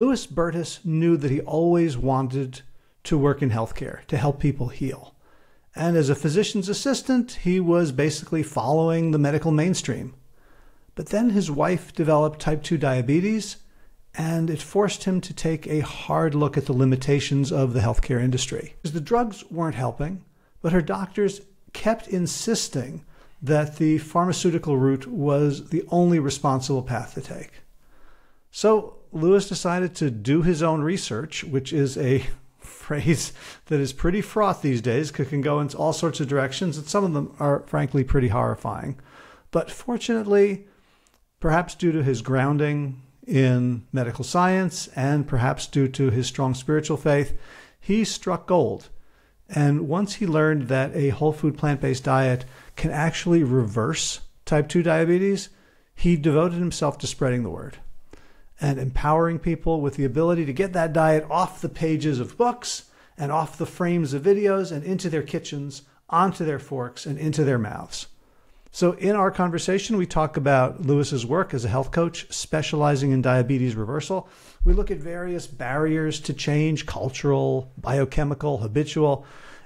Lewis Bertus knew that he always wanted to work in healthcare, to help people heal. And as a physician's assistant, he was basically following the medical mainstream. But then his wife developed type 2 diabetes, and it forced him to take a hard look at the limitations of the healthcare industry. Because the drugs weren't helping, but her doctors kept insisting that the pharmaceutical route was the only responsible path to take. So Lewis decided to do his own research, which is a phrase that is pretty fraught these days, can go in all sorts of directions, and some of them are frankly pretty horrifying. But fortunately, perhaps due to his grounding in medical science and perhaps due to his strong spiritual faith, he struck gold. And once he learned that a whole food plant based diet can actually reverse type 2 diabetes, he devoted himself to spreading the word and empowering people with the ability to get that diet off the pages of books and off the frames of videos and into their kitchens, onto their forks, and into their mouths. So, in our conversation, we talk about Lewis's work as a health coach specializing in diabetes reversal. We look at various barriers to change cultural, biochemical, habitual,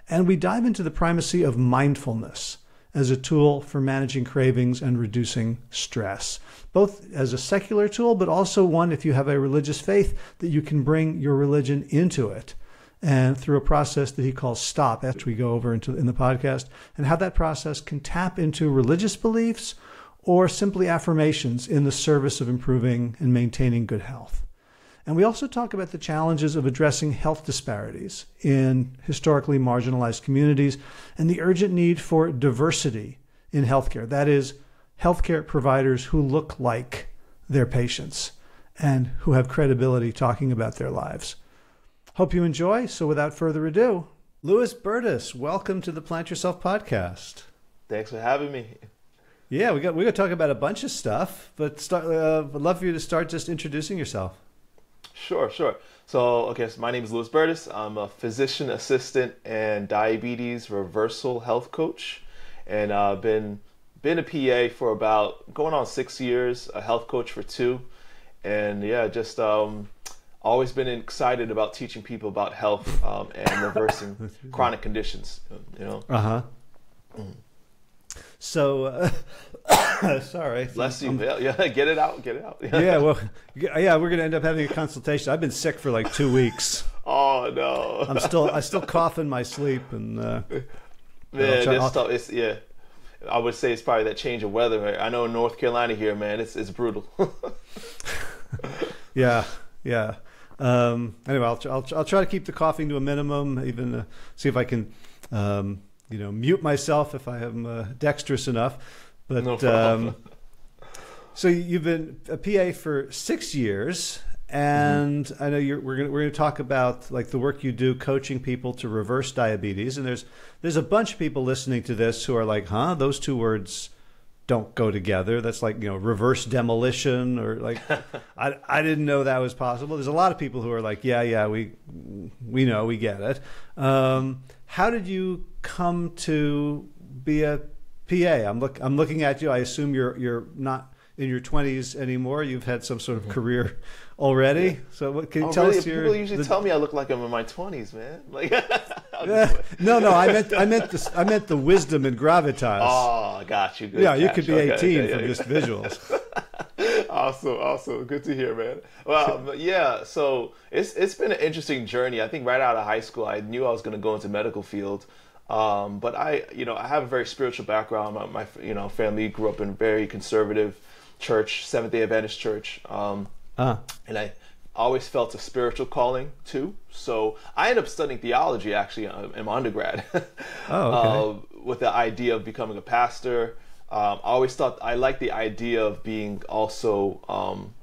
and we dive into the primacy of mindfulness as a tool for managing cravings and reducing stress, both as a secular tool, but also one, if you have a religious faith, that you can bring your religion into it and through a process that he calls stop as we go over into in the podcast and how that process can tap into religious beliefs or simply affirmations in the service of improving and maintaining good health. And we also talk about the challenges of addressing health disparities in historically marginalized communities and the urgent need for diversity in healthcare. That is, healthcare providers who look like their patients and who have credibility talking about their lives. Hope you enjoy. So, without further ado, Lewis Bertus, welcome to the Plant Yourself podcast. Thanks for having me. Yeah, we got we got to talk about a bunch of stuff, but start. Uh, I'd love for you to start just introducing yourself. Sure, sure. So, okay, so my name is Lewis Bertus. I'm a physician assistant and diabetes reversal health coach, and I've uh, been been a PA for about going on six years, a health coach for two, and yeah, just um, always been excited about teaching people about health um, and reversing chronic conditions. You know. Uh huh. Mm. So, uh, sorry. Bless you. Yeah, yeah, get it out. Get it out. yeah. Well, yeah, we're gonna end up having a consultation. I've been sick for like two weeks. oh no. I'm still I still cough in my sleep and. Uh, Man, this stuff. It's yeah. I would say it's probably that change of weather. I know in North Carolina here, man, it's it's brutal. yeah, yeah. Um, anyway, I'll, I'll, I'll try to keep the coughing to a minimum. Even uh, see if I can, um, you know, mute myself if I am uh, dexterous enough. But no um, so you've been a PA for six years, and mm-hmm. I know you're, we're going we're to talk about like the work you do coaching people to reverse diabetes. And there's there's a bunch of people listening to this who are like, huh, those two words don't go together. That's like you know reverse demolition or like I, I didn't know that was possible. There's a lot of people who are like, yeah, yeah, we we know, we get it. Um, how did you come to be a PA? I'm look I'm looking at you. I assume you're you're not in your 20s anymore. You've had some sort of mm-hmm. career already. Yeah. So what can you oh, tell really? us? Your, People usually the, tell me I look like I'm in my 20s, man. Like, no, no, I meant I meant the I meant the wisdom and gravitas. Oh, got you. Good yeah, catch. you could be okay, 18 okay, from yeah, just visuals. awesome, awesome. Good to hear, man. Well, yeah. So it's it's been an interesting journey. I think right out of high school, I knew I was going to go into medical field. Um, but I, you know, I have a very spiritual background. My, my, you know, family grew up in very conservative church, Seventh Day Adventist church. Um, uh. And I always felt a spiritual calling too. So I ended up studying theology actually uh, in my undergrad. oh, okay. uh, with the idea of becoming a pastor. Um, I always thought I liked the idea of being also um,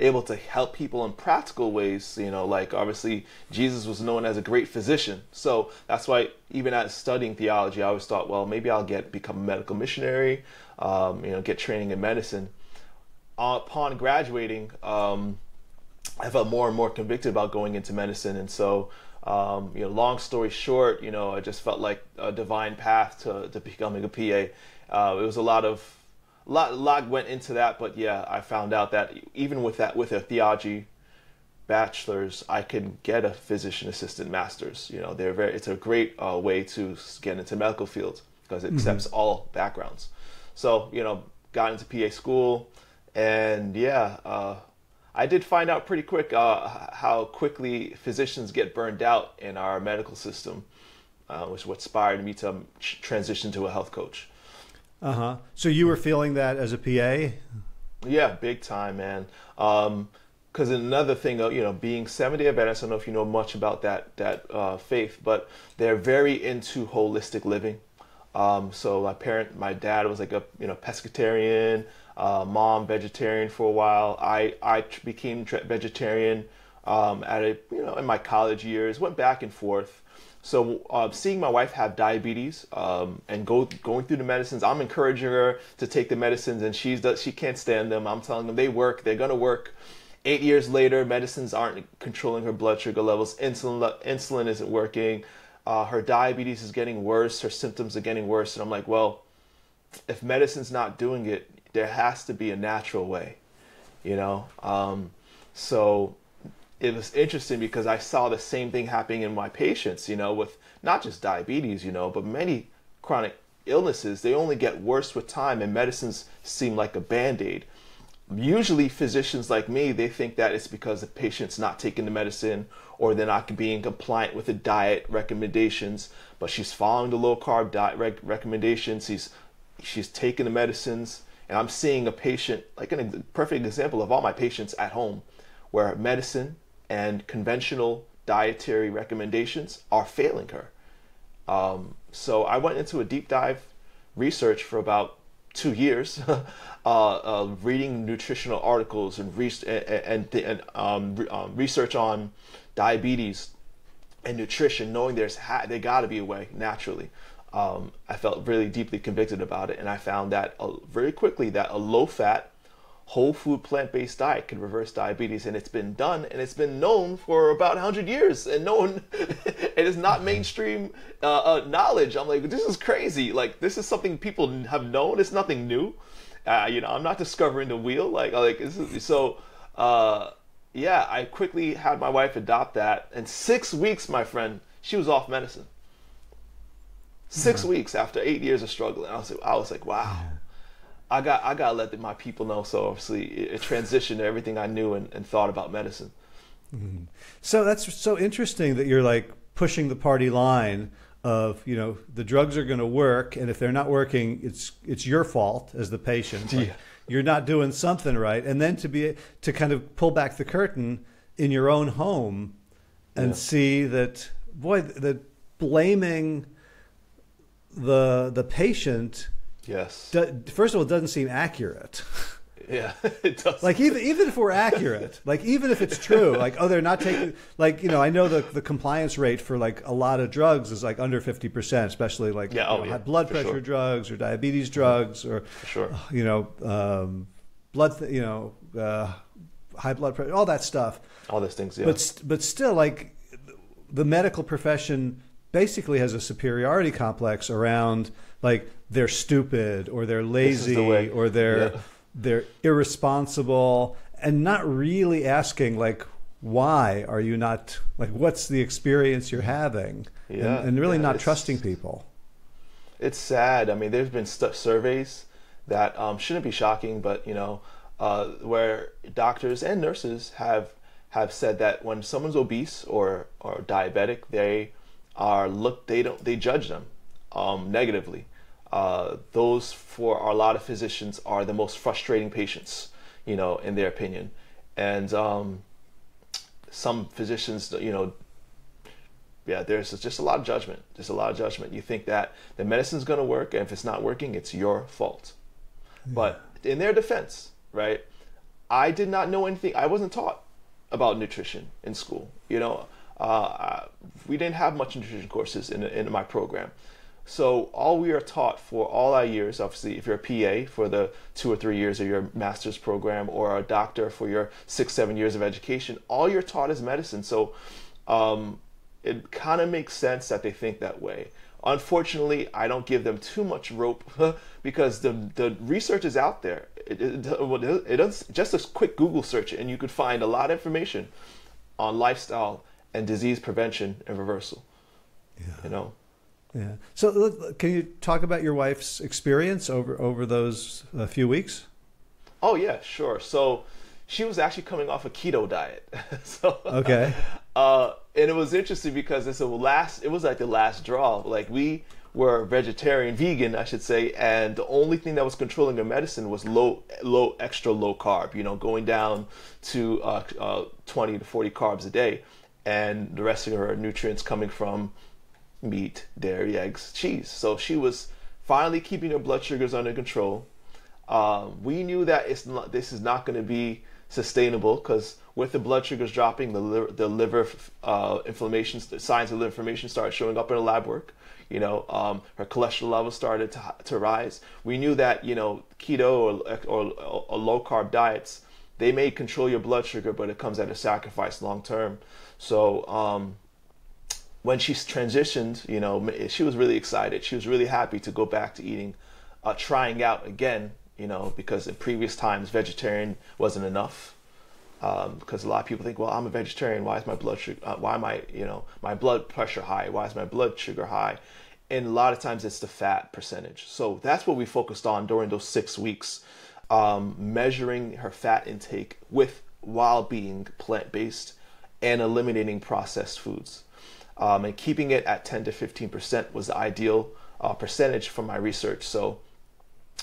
able to help people in practical ways. You know, like obviously Jesus was known as a great physician, so that's why even at studying theology, I always thought, well, maybe I'll get become a medical missionary. Um, you know, get training in medicine upon graduating, um, I felt more and more convicted about going into medicine, and so um, you know, long story short, you know, I just felt like a divine path to, to becoming a PA. Uh, it was a lot of lot lot went into that, but yeah, I found out that even with that with a theology bachelor's, I can get a physician assistant master's. You know, they're very. It's a great uh, way to get into medical field because it accepts all backgrounds. So you know, got into PA school, and yeah, uh, I did find out pretty quick uh, how quickly physicians get burned out in our medical system, uh, which is what inspired me to um, transition to a health coach. Uh huh. So you were feeling that as a PA? Yeah, big time, man. Um, because another thing, you know, being Seventh Day Adventist, I don't know if you know much about that that uh, faith, but they're very into holistic living. Um, so my parent, my dad was like a you know pescatarian, uh, mom vegetarian for a while. I I became vegetarian um, at a you know in my college years. Went back and forth. So uh, seeing my wife have diabetes um, and go going through the medicines, I'm encouraging her to take the medicines, and she's she can't stand them. I'm telling them they work. They're gonna work. Eight years later, medicines aren't controlling her blood sugar levels. Insulin insulin isn't working. Uh, her diabetes is getting worse. Her symptoms are getting worse, and I'm like, well, if medicine's not doing it, there has to be a natural way, you know. Um, so it was interesting because I saw the same thing happening in my patients, you know, with not just diabetes, you know, but many chronic illnesses. They only get worse with time, and medicines seem like a band aid. Usually, physicians like me, they think that it's because the patient's not taking the medicine or they're not being compliant with the diet recommendations. But she's following the low carb diet rec- recommendations. She's she's taking the medicines, and I'm seeing a patient like a perfect example of all my patients at home, where medicine and conventional dietary recommendations are failing her. Um, so I went into a deep dive research for about two years, uh, uh, reading nutritional articles and, re- and, and, and um, um, research on diabetes and nutrition, knowing there's ha- got to be a way naturally. Um, I felt really deeply convicted about it, and I found that uh, very quickly that a low fat, whole food plant based diet can reverse diabetes, and it's been done and it's been known for about 100 years, and no one, it is not mainstream uh, uh, knowledge. I'm like, this is crazy. Like, this is something people have known, it's nothing new. Uh, you know, I'm not discovering the wheel. Like, like so. Uh, yeah, I quickly had my wife adopt that. and six weeks, my friend, she was off medicine. 6 mm-hmm. weeks after eight years of struggling, I was I was like, wow. Yeah. I got I got to let my people know. So obviously, it, transitioned to everything I knew and, and thought about medicine. Mm-hmm. So that's so interesting that you're like pushing the party line of you know the drugs are going to work, and if they're not working, it's it's your fault as the patient. Like, yeah. You're not doing something right, and then to be to kind of pull back the curtain in your own home and yeah. see that boy that blaming the the patient Yes. Do, first of all, it doesn't seem accurate. Yeah, it does. Like even even if we're accurate, like even if it's true, like oh they're not taking like you know I know the the compliance rate for like a lot of drugs is like under fifty percent, especially like yeah, oh, know, yeah, blood pressure sure. drugs or diabetes drugs or sure. you know um, blood th- you know uh, high blood pressure all that stuff. All those things, yeah. But but still like the medical profession basically has a superiority complex around like they're stupid or they're lazy the or they're yeah. they're irresponsible and not really asking like why are you not like what's the experience you're having? Yeah, and, and really yeah, not trusting people. It's sad. I mean there's been st- surveys that um, shouldn't be shocking but you know uh, where doctors and nurses have have said that when someone's obese or or diabetic they are look they don't they judge them um, negatively. Uh, those for a lot of physicians are the most frustrating patients, you know, in their opinion. And um, some physicians, you know, yeah, there's just a lot of judgment. There's a lot of judgment. You think that the medicine's going to work, and if it's not working, it's your fault. Yeah. But in their defense, right, I did not know anything. I wasn't taught about nutrition in school. You know, uh, we didn't have much nutrition courses in, in my program. So all we are taught for all our years, obviously, if you're a PA for the two or three years of your master's program, or a doctor for your six, seven years of education, all you're taught is medicine. So um, it kind of makes sense that they think that way. Unfortunately, I don't give them too much rope because the the research is out there. It, it, it, it does just a quick Google search, and you could find a lot of information on lifestyle and disease prevention and reversal. Yeah. You know. Yeah. So, look, can you talk about your wife's experience over over those uh, few weeks? Oh yeah, sure. So she was actually coming off a keto diet. so okay. Uh, and it was interesting because it's a last. It was like the last draw. Like we were vegetarian, vegan, I should say, and the only thing that was controlling her medicine was low, low, extra low carb. You know, going down to uh, uh, 20 to 40 carbs a day, and the rest of her nutrients coming from meat, dairy, eggs, cheese. So she was finally keeping her blood sugars under control. Um, we knew that it's not, this is not going to be sustainable because with the blood sugars dropping, the liver, the liver uh, inflammation, signs of liver inflammation started showing up in the lab work. You know, um, her cholesterol levels started to, to rise. We knew that you know keto or, or, or low carb diets they may control your blood sugar, but it comes at a sacrifice long term. So um, when she transitioned, you know, she was really excited. She was really happy to go back to eating, uh, trying out again, you know, because in previous times vegetarian wasn't enough. Um, because a lot of people think, well, I'm a vegetarian. Why is my blood sugar? Uh, why am I, you know, my blood pressure high? Why is my blood sugar high? And a lot of times it's the fat percentage. So that's what we focused on during those six weeks, um, measuring her fat intake with while being plant based and eliminating processed foods um, and keeping it at 10 to 15 percent was the ideal uh, percentage from my research. So,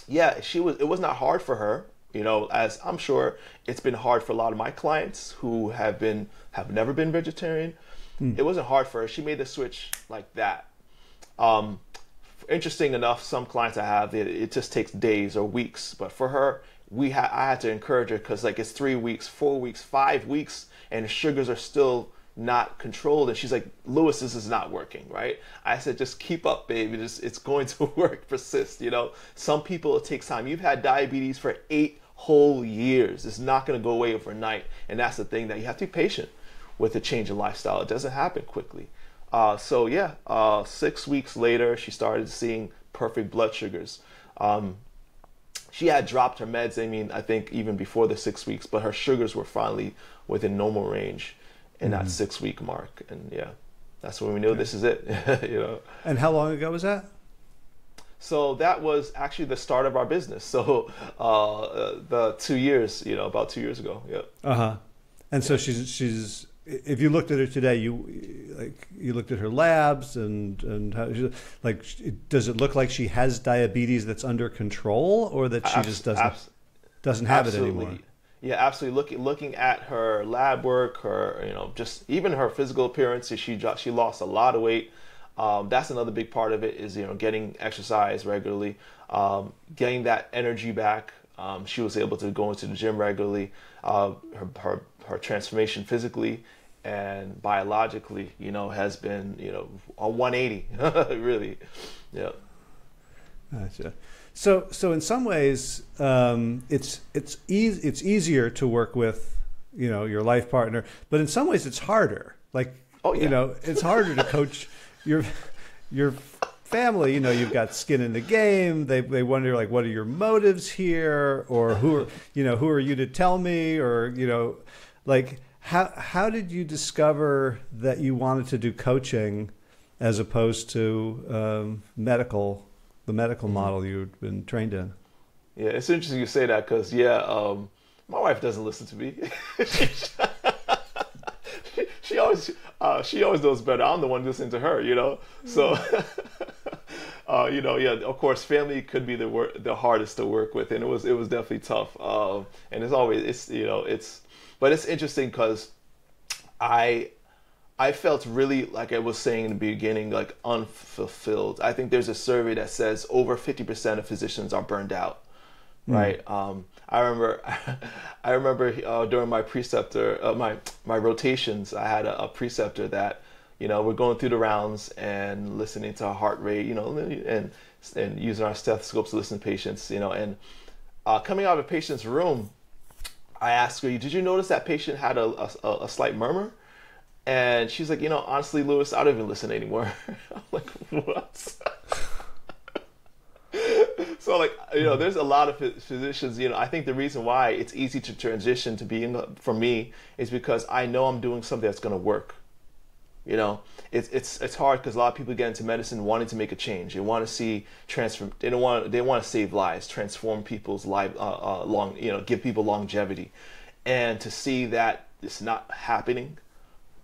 yeah, she was. It was not hard for her, you know, as I'm sure it's been hard for a lot of my clients who have been have never been vegetarian. Mm. It wasn't hard for her. She made the switch like that. Um, interesting enough, some clients I have it, it just takes days or weeks, but for her, we ha- I had to encourage her because like it's three weeks, four weeks, five weeks, and sugars are still not controlled. And she's like lewis this is not working right? I said just keep up baby just it's going to work persist you know? Some people it takes time. You've had diabetes for eight whole years. It's not going to go away overnight. And that's the thing that you have to be patient with a change in lifestyle. It doesn't happen quickly. Uh, so yeah uh, six weeks later she started seeing perfect blood sugars. Um, she had dropped her meds i mean i think even before the six weeks but her sugars were finally within normal range in mm-hmm. that six week mark. And yeah, that's when we knew okay. this is it. you know. And how long ago was that? So that was actually the start of our business. So uh, the two years, you know, about two years ago. Yeah. Uh huh. And yeah. so she's she's if you looked at her today, you like you looked at her labs and and how she, like does it look like she has diabetes that's under control or that she abs- just doesn't abs- doesn't have absolutely. it anymore? Yeah, absolutely. Looking looking at her lab work, her you know just even her physical appearance. She she lost a lot of weight. Um, that's another big part of it is you know getting exercise regularly, um, getting that energy back. Um, she was able to go into the gym regularly. Uh, her, her her transformation physically and biologically, you know, has been you know a 180 really. Yeah. Gotcha. So, so in some ways, um, it's it's easy it's easier to work with, you know, your life partner, but in some ways, it's harder. Like, oh, yeah. you know, it's harder to coach your your family. You know, you've got skin in the game. They they wonder like, what are your motives here, or who are you know who are you to tell me, or you know, like how how did you discover that you wanted to do coaching as opposed to um, medical the medical mm-hmm. model you've been trained in. Yeah, it's interesting you say that because yeah, um, my wife doesn't listen to me. she, she, always uh, she always knows better. I'm the one listening to her, you know. So, uh, you know, yeah. Of course, family could be the wor- the hardest to work with, and it was it was definitely tough. Um, and it's always it's you know it's, but it's interesting because I I felt really like I was saying in the beginning, like unfulfilled. I think there's a survey that says over 50% of physicians are burned out, mm. right? Um, I remember, I remember uh, during my preceptor, uh, my my rotations, I had a, a, preceptor that, you know, we're going through the rounds and listening to a heart rate, you know, and and using our stethoscopes to listen to patients, you know, and uh, coming out of a patient's room, I asked her, "Did you notice that patient had a, a, a slight murmur?" And she's like, you know, honestly, Lewis, I don't even listen anymore. I'm like, what? so like you know, there's a lot of physicians. You know, I think the reason why it's easy to transition to being for me is because I know I'm doing something that's going to work. You know, it's it's it's hard because a lot of people get into medicine wanting to make a change. They want to see transform. They don't want. They want to save lives, transform people's life, uh, uh, long. You know, give people longevity, and to see that it's not happening,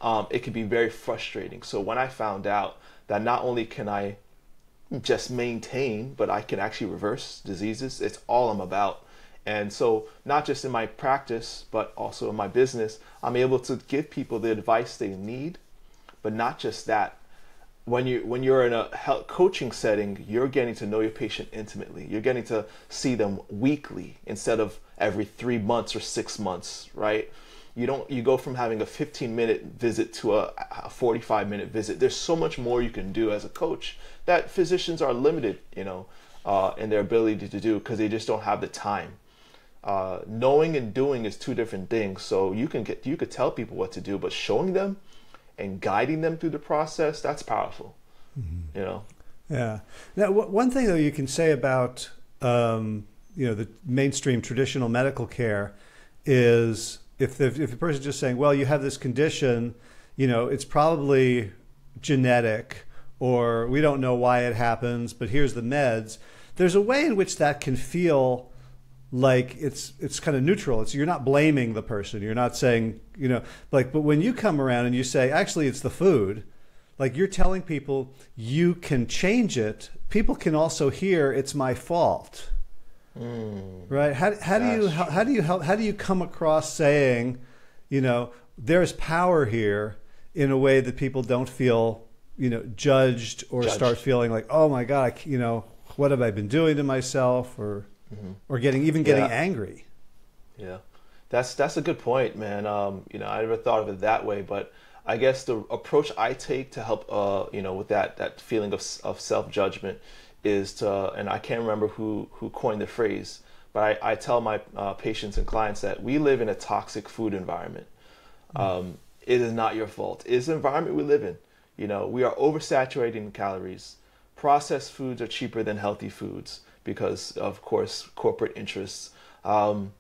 um, it can be very frustrating. So when I found out that not only can I just maintain, but I can actually reverse diseases, it's all I'm about. And so, not just in my practice, but also in my business, I'm able to give people the advice they need but not just that. When you when you're in a health coaching setting, you're getting to know your patient intimately. You're getting to see them weekly instead of every three months or six months, right? You don't you go from having a 15 minute visit to a, a 45 minute visit. There's so much more you can do as a coach that physicians are limited, you know, uh, in their ability to do because they just don't have the time. Uh, knowing and doing is two different things. So you can get you could tell people what to do, but showing them and guiding them through the process, that's powerful. Mm-hmm. You know. Yeah. Now, w- one thing though you can say about um, you know the mainstream traditional medical care is if the, if the person's just saying, well, you have this condition, you know, it's probably genetic, or we don't know why it happens, but here's the meds. There's a way in which that can feel like it's it's kind of neutral. It's you're not blaming the person. You're not saying you know like. But when you come around and you say actually it's the food, like you're telling people you can change it. People can also hear it's my fault. Mm, right? How how do you how, how do you help? How do you come across saying, you know, there's power here in a way that people don't feel you know judged or judged. start feeling like oh my god you know what have I been doing to myself or mm-hmm. or getting even getting yeah. angry. Yeah, that's that's a good point, man. Um, you know, I never thought of it that way, but I guess the approach I take to help, uh, you know, with that that feeling of of self judgment is to, and I can't remember who who coined the phrase, but I, I tell my uh, patients and clients that we live in a toxic food environment. Mm-hmm. Um, it is not your fault. It's the environment we live in. You know, we are oversaturating calories. Processed foods are cheaper than healthy foods because of course corporate interests. Um,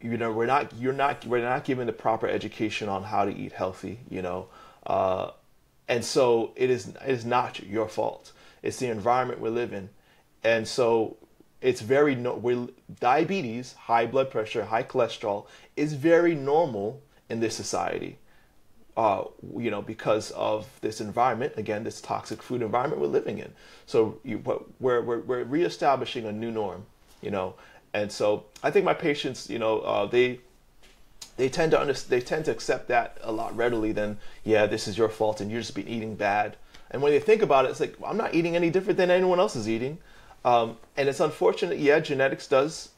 you know, we're not you're not we're not given the proper education on how to eat healthy. You know, uh, and so it is it is not your fault. It's the environment we live in, and so it's very no. we diabetes, high blood pressure, high cholesterol is very normal in this society uh, you know, because of this environment, again, this toxic food environment we're living in. So you, we're, we're, we're reestablishing a new norm, you know. And so I think my patients, you know, uh, they they tend to understand, they tend to accept that a lot readily than, yeah, this is your fault and you're just been eating bad. And when they think about it, it's like, I'm not eating any different than anyone else is eating. Um, and it's unfortunate, yeah, genetics does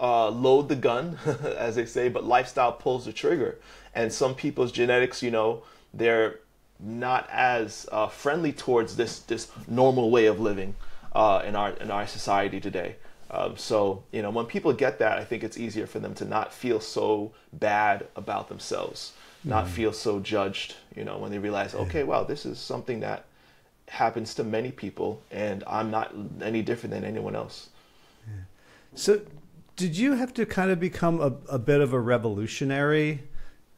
uh, load the gun, as they say, but lifestyle pulls the trigger. And some people's genetics, you know, they're not as uh, friendly towards this this normal way of living uh, in our in our society today. Um, so you know, when people get that, I think it's easier for them to not feel so bad about themselves, mm-hmm. not feel so judged. You know, when they realize, okay, wow, this is something that happens to many people, and I'm not any different than anyone else. Yeah. So, did you have to kind of become a, a bit of a revolutionary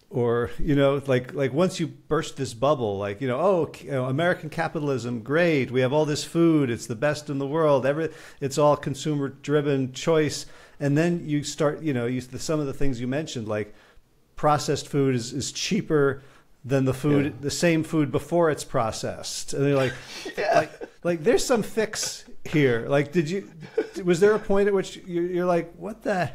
or you know like like once you burst this bubble like you know oh you know, american capitalism great we have all this food it's the best in the world every it's all consumer driven choice and then you start you know you, some of the things you mentioned like processed food is, is cheaper than the food yeah. the same food before it's processed. And they're like yeah. like like there's some fix here. Like did you was there a point at which you're, you're like what the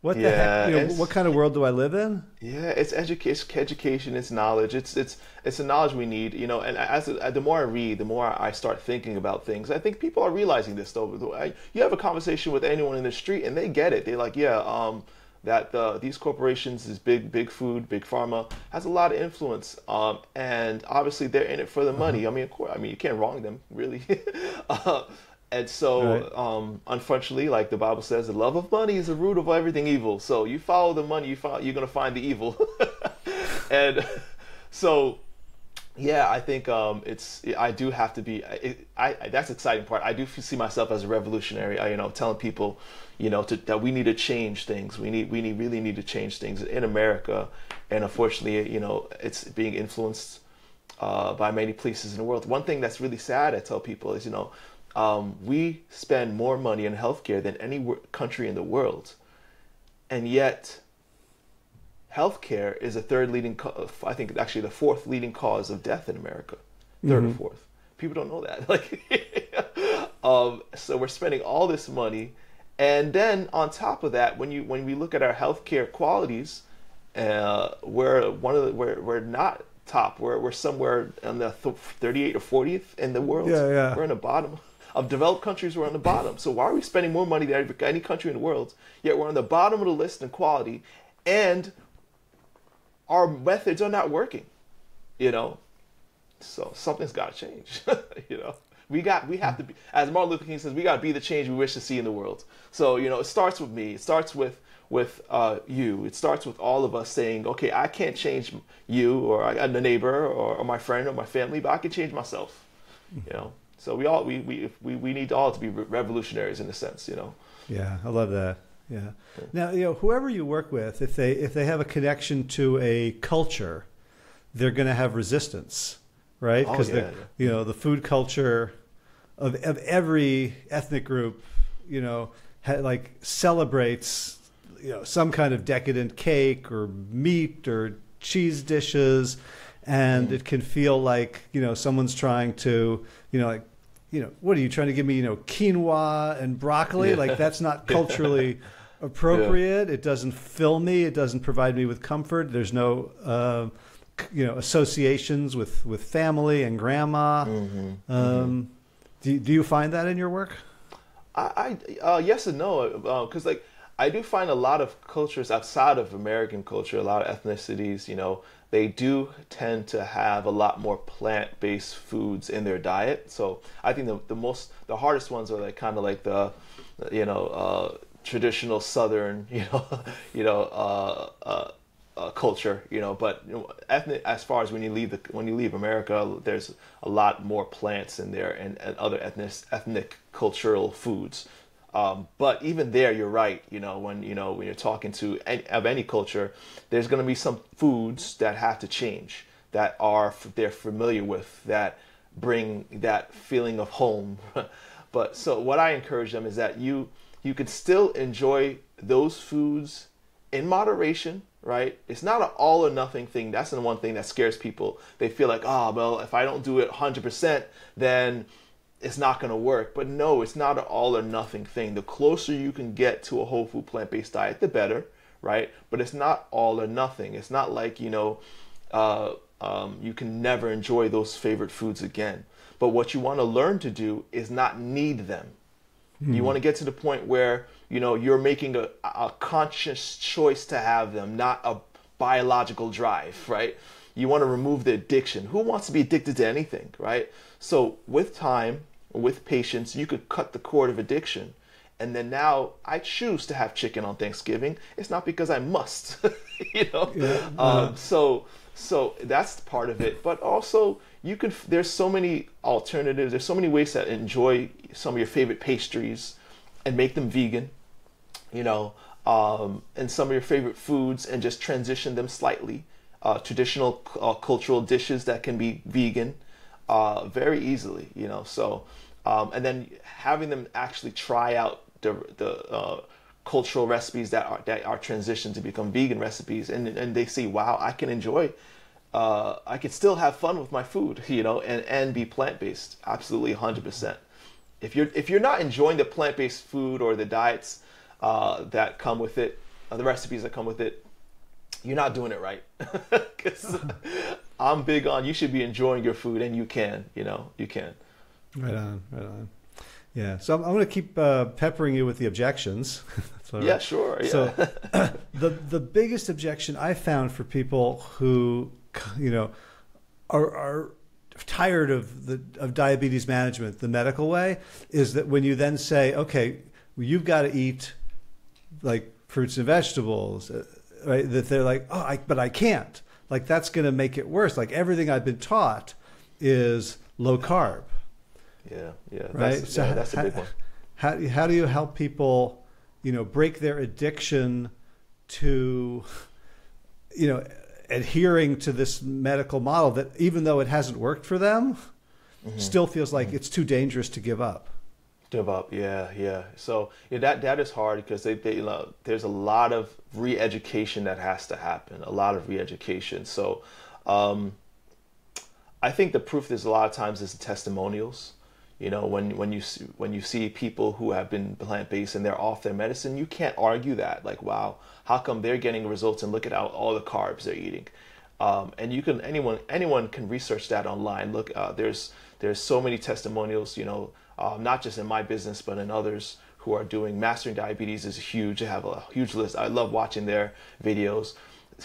what the heck? You know, what kind of world do i live in? Yeah it's education education it's knowledge. It's it's it's the knowledge we need you know and as the more i read the more i start thinking about things. I think people are realizing this though. You have a conversation with anyone in the street and they get it. They're like yeah um that the, these corporations, this big big food, big pharma, has a lot of influence, um, and obviously they're in it for the money. Uh-huh. I mean, of course, I mean you can't wrong them, really. uh, and so, right. um, unfortunately, like the Bible says, the love of money is the root of everything evil. So you follow the money, you find, you're gonna find the evil. and so, Yeah, I think um, it's. I do have to be. It, I, I that's the exciting part. I do see myself as a revolutionary. You know, telling people, you know, to, that we need to change things. We need. We need really need to change things in America, and unfortunately, you know, it's being influenced uh, by many places in the world. One thing that's really sad, I tell people, is you know, um, we spend more money on healthcare than any country in the world, and yet healthcare is a third leading, co- I think actually the fourth leading cause of death in America, 3rd mm-hmm. or fourth. People don't know that. Like, um, so we're spending all this money, and then on top of that, when you when we look at our healthcare qualities, uh, we're one of the, we're we're not top. We're we're somewhere in the 38 or 40th in the world. Yeah, yeah. We're in the bottom of developed countries. We're on the bottom. So why are we spending more money than any country in the world? Yet we're on the bottom of the list in quality, and our methods are not working, you know. So something's got to change, you know. We got we have to be as Martin Luther King says, we got to be the change we wish to see in the world. So you know, it starts with me. It starts with with uh, you. It starts with all of us saying, okay, I can't change you or I, the neighbor or, or my friend or my family, but I can change myself. You know. So we all we we we, we need all to be revolutionaries in a sense. You know. Yeah, I love that. Yeah. Now, you know, whoever you work with, if they if they have a connection to a culture, they're going to have resistance, right? Because oh, yeah, yeah. you know the food culture of of every ethnic group, you know, ha, like celebrates you know some kind of decadent cake or meat or cheese dishes, and mm. it can feel like you know someone's trying to you know like you know, what are you trying to give me? You know, quinoa and broccoli? Yeah. Like that's not culturally appropriate. Yeah. It doesn't fill me. It doesn't provide me with comfort. There's no, uh, you know, associations with, with family and grandma. Mm-hmm. Um, mm-hmm. Do, do you find that in your work? I, I uh, yes and no, because uh, like I do find a lot of cultures outside of American culture, a lot of ethnicities, you know, they do tend to have a lot more plant-based foods in their diet. So I think the, the most the hardest ones are like kind of like the you know uh, traditional Southern, you know, you know, uh, uh, uh, culture, you know. But you know, ethnic, as far as when you leave the when you leave America, there's a lot more plants in there and, and other ethnic ethnic cultural foods. Um, but even there, you're right. You know, when you know when you're talking to any, of any culture, there's going to be some foods that have to change that are they're familiar with that bring that feeling of home. but so what I encourage them is that you you can still enjoy those foods in moderation, right? It's not an all or nothing thing. That's the one thing that scares people. They feel like, oh, well, if I don't do it 100%, then it's not going to work. But no, it's not an all or nothing thing. The closer you can get to a whole food plant based diet, the better, right? But it's not all or nothing. It's not like, you know, uh, um, you can never enjoy those favorite foods again. But what you want to learn to do is not need them. Mm. You want to get to the point where you know you're making a, a conscious choice to have them, not a biological drive, right? You want to remove the addiction. Who wants to be addicted to anything, right? So with time, with patience, you could cut the cord of addiction. And then now I choose to have chicken on Thanksgiving. It's not because I must, you know. Yeah, um, so so that's part of it. But also you can there's so many alternatives there's so many ways to enjoy some of your favorite pastries and make them vegan you know um, and some of your favorite foods and just transition them slightly uh, traditional uh, cultural dishes that can be vegan uh, very easily you know so um, and then having them actually try out the, the uh, cultural recipes that are that are transitioned to become vegan recipes and, and they see wow I can enjoy uh, I could still have fun with my food, you know, and, and be plant based. Absolutely, hundred percent. If you're if you're not enjoying the plant based food or the diets uh, that come with it, uh, the recipes that come with it, you're not doing it right. Because I'm big on you should be enjoying your food, and you can, you know, you can. Right on, right on. Yeah, so I'm, I'm going to keep uh, peppering you with the objections. yeah, sure. Yeah. So the the biggest objection I found for people who you know, are, are tired of the of diabetes management the medical way is that when you then say, okay, well, you've got to eat like fruits and vegetables, uh, right? That they're like, oh, I, but I can't like that's going to make it worse. Like everything I've been taught is low carb. Yeah, yeah, right. That's, so yeah, that's how, a big one. How how do you help people, you know, break their addiction to, you know, adhering to this medical model that even though it hasn't worked for them, mm-hmm. still feels like mm-hmm. it's too dangerous to give up. Give up, yeah, yeah. So yeah, that that is hard because they, they know, there's a lot of re-education that has to happen, a lot of re-education. So, um, I think the proof is a lot of times is the testimonials. You know, when when you see, when you see people who have been plant based and they're off their medicine, you can't argue that. Like, wow, how come they're getting results and look at how, all the carbs they're eating? Um, and you can anyone anyone can research that online. Look, uh, there's there's so many testimonials. You know um, not just in my business, but in others who are doing mastering diabetes is huge. They have a huge list. I love watching their videos.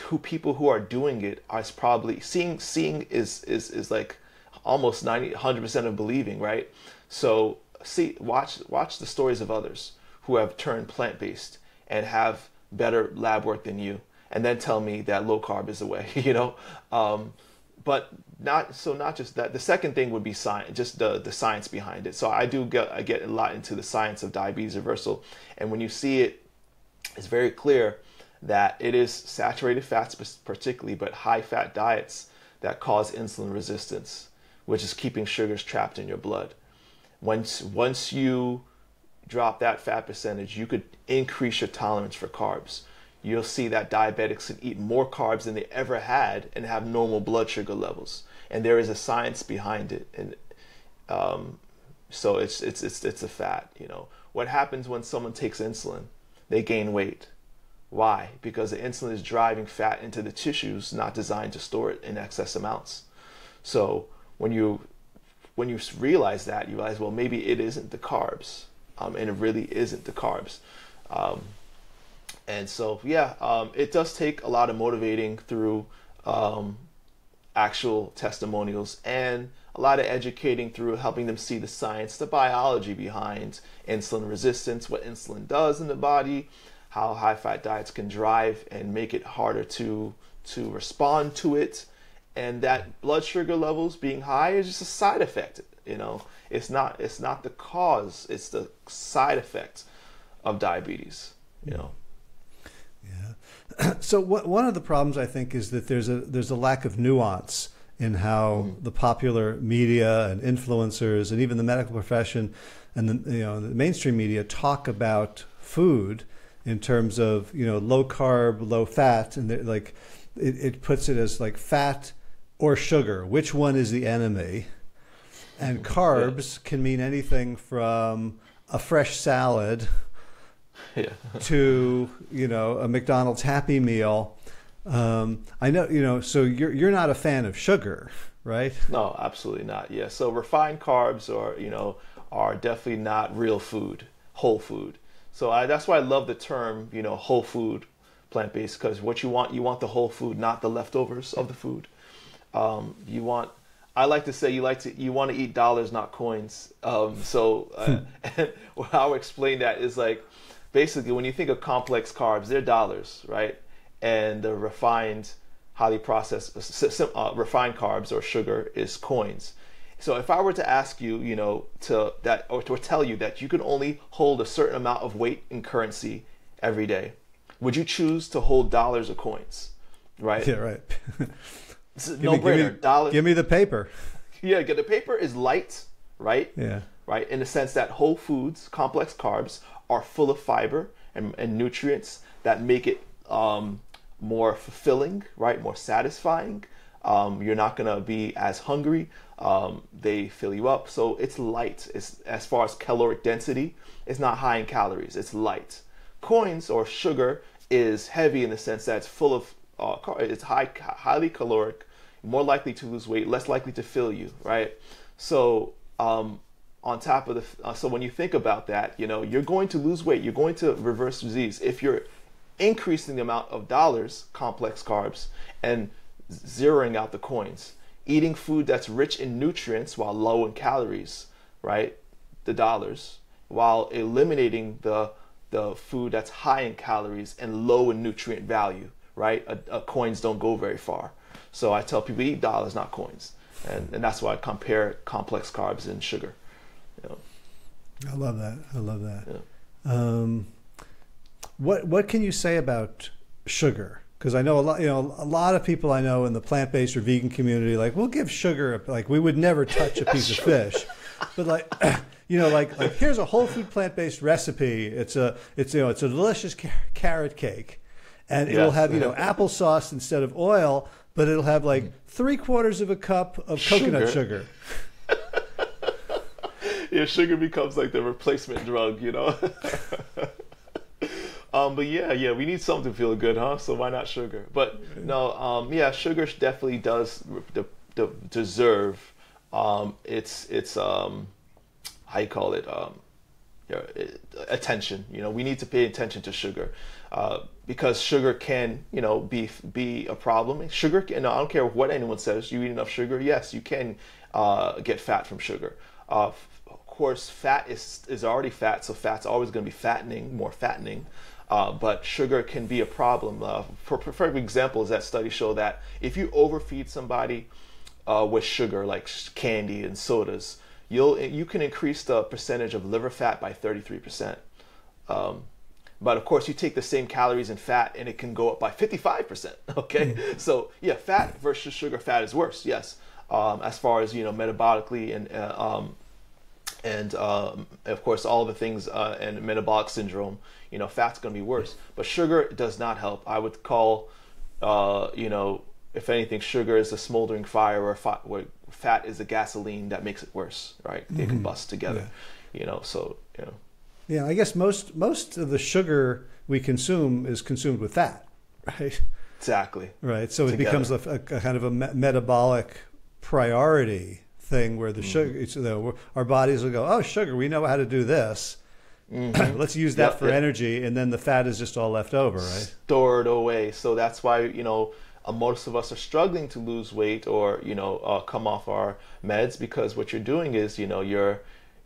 Who people who are doing it is probably seeing seeing is is is like almost 90 100% of believing, right? So see watch watch the stories of others who have turned plant-based and have better lab work than you and then tell me that low carb is the way, you know? Um, but not so not just that. The second thing would be science just the the science behind it. So i do get i get a lot into the science of diabetes reversal and when you see it it's very clear that it is saturated fats particularly but high fat diets that cause insulin resistance which is keeping sugars trapped in your blood. Once once you drop that fat percentage you could increase your tolerance for carbs you'll see that diabetics can eat more carbs than they ever had and have normal blood sugar levels. And there is a science behind it. And um, so it's, it's, it's, it's a fat, you know. What happens when someone takes insulin? They gain weight. Why? Because the insulin is driving fat into the tissues not designed to store it in excess amounts. So when you when you realize that, you realize, well, maybe it isn't the carbs, um, and it really isn't the carbs. Um, and so, yeah, um, it does take a lot of motivating through um, actual testimonials and a lot of educating through helping them see the science, the biology behind insulin resistance, what insulin does in the body, how high fat diets can drive and make it harder to to respond to it, and that blood sugar levels being high is just a side effect. You know, it's not it's not the cause; it's the side effect of diabetes. You know. Yeah. so what, one of the problems I think is that there's a there's a lack of nuance in how mm-hmm. the popular media and influencers and even the medical profession and the you know the mainstream media talk about food in terms of you know low carb, low fat, and like it, it puts it as like fat or sugar. Which one is the enemy? And carbs yeah. can mean anything from a fresh salad yeah. to you know a McDonald's Happy Meal. Um, I know you know, so you're you're not a fan of sugar, right? No, absolutely not. Yeah, so refined carbs are you know are definitely not real food, whole food. So I, that's why I love the term you know whole food, plant based, because what you want you want the whole food, not the leftovers of the food. Um, you want I like to say you like to you want to eat dollars, not coins. Um, so, uh, and how I explain that is like basically when you think of complex carbs, they're dollars, right? And the refined, highly processed, uh, refined carbs or sugar is coins. So if I were to ask you, you know, to that or to tell you that you can only hold a certain amount of weight in currency every day, would you choose to hold dollars or coins? Right? Yeah, right. no brainer. Dollars. Give me the paper. Yeah, the paper is light, right? Yeah. Right, in the sense that whole foods, complex carbs, are full of fiber and, and nutrients that make it um, more fulfilling, right? More satisfying. Um, you're not gonna be as hungry. Um, they fill you up, so it's light. It's as far as caloric density, it's not high in calories. It's light. Coins or sugar is heavy in the sense that it's full of uh, it's high, highly caloric, more likely to lose weight, less likely to fill you, right? So um, on top of the uh, so when you think about that you know you're going to lose weight you're going to reverse disease if you're increasing the amount of dollars complex carbs and zeroing out the coins eating food that's rich in nutrients while low in calories right the dollars while eliminating the the food that's high in calories and low in nutrient value right a, a coins don't go very far So I tell people eat dollars, not coins, and and that's why I compare complex carbs and sugar. You know. I love that. I love that. Yeah. Um, what what can you say about sugar? Because I know a lot, you know, a lot of people I know in the plant-based or vegan community, like we'll give sugar, like we would never touch a piece of fish, but like, you know, like like here's a whole food plant-based recipe. It's a it's you know it's a delicious ca- carrot cake, and it'll have you know applesauce instead of oil, but it'll have like three quarters of a cup of coconut Sugar. sugar. yeah, sugar becomes like the replacement drug, you know. um, but yeah, yeah, we need something to feel good, huh? So why not sugar? But no, um, yeah, sugar definitely does de- de- deserve um, its its um, how you call it um, attention. You know, we need to pay attention to sugar uh, because sugar can, you know, be be a problem. Sugar, can, I don't care what anyone says. You eat enough sugar, yes, you can uh, get fat from sugar. Uh, of course, fat is is already fat, so fat's always going to be fattening, more fattening. Uh, but sugar can be a problem. Uh, for perfect example is that studies show that if you overfeed somebody uh, with sugar, like candy and sodas, you'll you can increase the percentage of liver fat by 33%. Um, but of course, you take the same calories and fat, and it can go up by 55%. Okay, so yeah, fat versus sugar, fat is worse. Yes, um, as far as you know, metabolically and uh, um, and um, of course all the things uh, and metabolic syndrome you know fat's going to be worse. But sugar does not help. I would call uh, you know if anything sugar is a smoldering fire or fat, where fat is a gasoline that makes it worse right? They combust together you know so you know Yeah, I guess most most of the sugar we consume is consumed with fat, right? exactly Right. So it becomes a, a- a kind of a me- metabolic priority thing where the Mm-hmm. sugar, it's, you know, our bodies will go, oh, sugar, we know how to do this. Let's use that Yep, for yep. energy, and then the fat is just all left over, right? stored away. So that's why you know uh, most of us are struggling to lose weight or you know uh, come off our meds because what you're doing is you know you're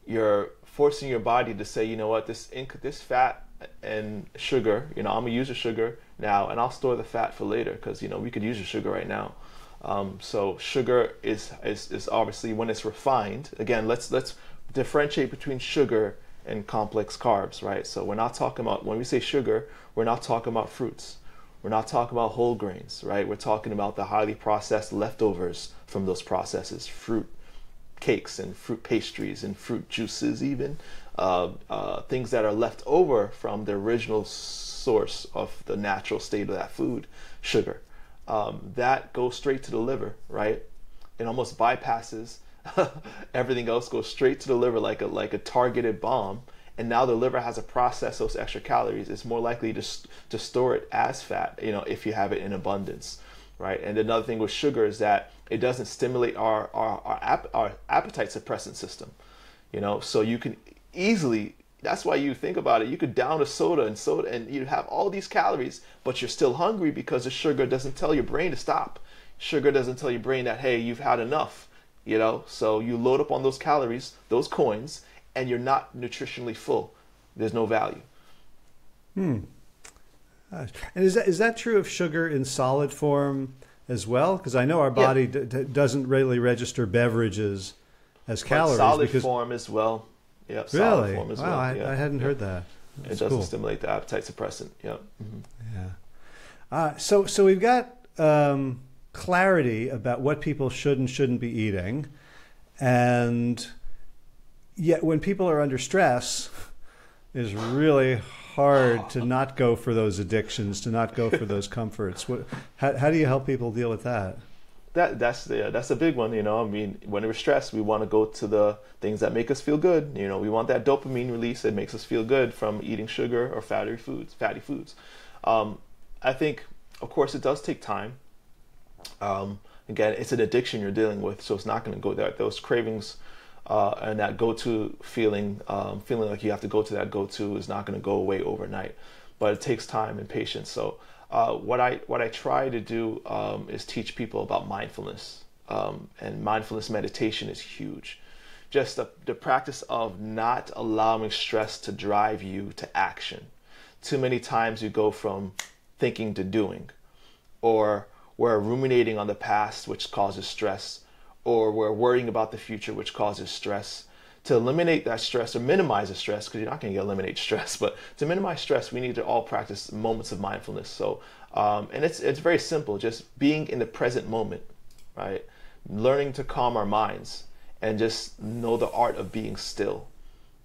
you're forcing your body to say you know what this this fat and sugar you know I'm gonna use the sugar now and I'll store the fat for later because you know we could use the sugar right now. Um, so sugar is, is is obviously when it's refined. Again, let's let's differentiate between sugar and complex carbs, right? So we're not talking about when we say sugar, we're not talking about fruits. We're not talking about whole grains, right? We're talking about the highly processed leftovers from those processes, fruit cakes and fruit pastries and fruit juices, even uh, uh, things that are left over from the original source of the natural state of that food, sugar. Um, that goes straight to the liver, right? It almost bypasses everything else, goes straight to the liver like a like a targeted bomb. And now the liver has to process those extra calories. It's more likely to to store it as fat, you know, if you have it in abundance, right? And another thing with sugar is that it doesn't stimulate our our our, ap- our appetite suppressant system, you know. So you can easily. That's why you think about it. You could down a soda and soda, and you have all these calories, but you're still hungry because the sugar doesn't tell your brain to stop. Sugar doesn't tell your brain that hey, you've had enough, you know. So you load up on those calories, those coins, and you're not nutritionally full. There's no value. Hmm. Gosh. And is that is that true of sugar in solid form as well? Because I know our Yeah. body d- d- doesn't really register beverages as But calories. solid because form as well. Yeah, solid really, form as wow, well. I, yeah. I hadn't Yeah. heard that. It doesn't cool. stimulate the appetite suppressant. Yep. Mhm. Yeah. Uh, so so we've got um, clarity about what people should and shouldn't be eating, and yet when people are under stress, it's really hard to not go for those addictions, to not go for those comforts. What, how, how do you help people deal with that? That that's the that's a big one. You know, I mean, when we're stressed, we want to go to the things that make us feel good. You know, we want that dopamine release that makes us feel good from eating sugar or fatty foods. Fatty foods. Um, I think, of course, it does take time. Um, again, it's an addiction you're dealing with, so it's not going to go there. Those cravings uh, and that go-to feeling, um, feeling like you have to go to that go-to, is not going to go away overnight. But it takes time and patience. So, uh, what I what I try to do um, is teach people about mindfulness, um, and mindfulness meditation is huge. Just the, the practice of not allowing stress to drive you to action. Too many times you go from thinking to doing or we're ruminating on the past, which causes stress, or we're worrying about the future, which causes stress. To eliminate that stress or minimize the stress, because you're not going to eliminate stress, but to minimize stress, we need to all practice moments of mindfulness. So, um, and it's it's very simple, just being in the present moment, right? Learning to calm our minds and just know the art of being still,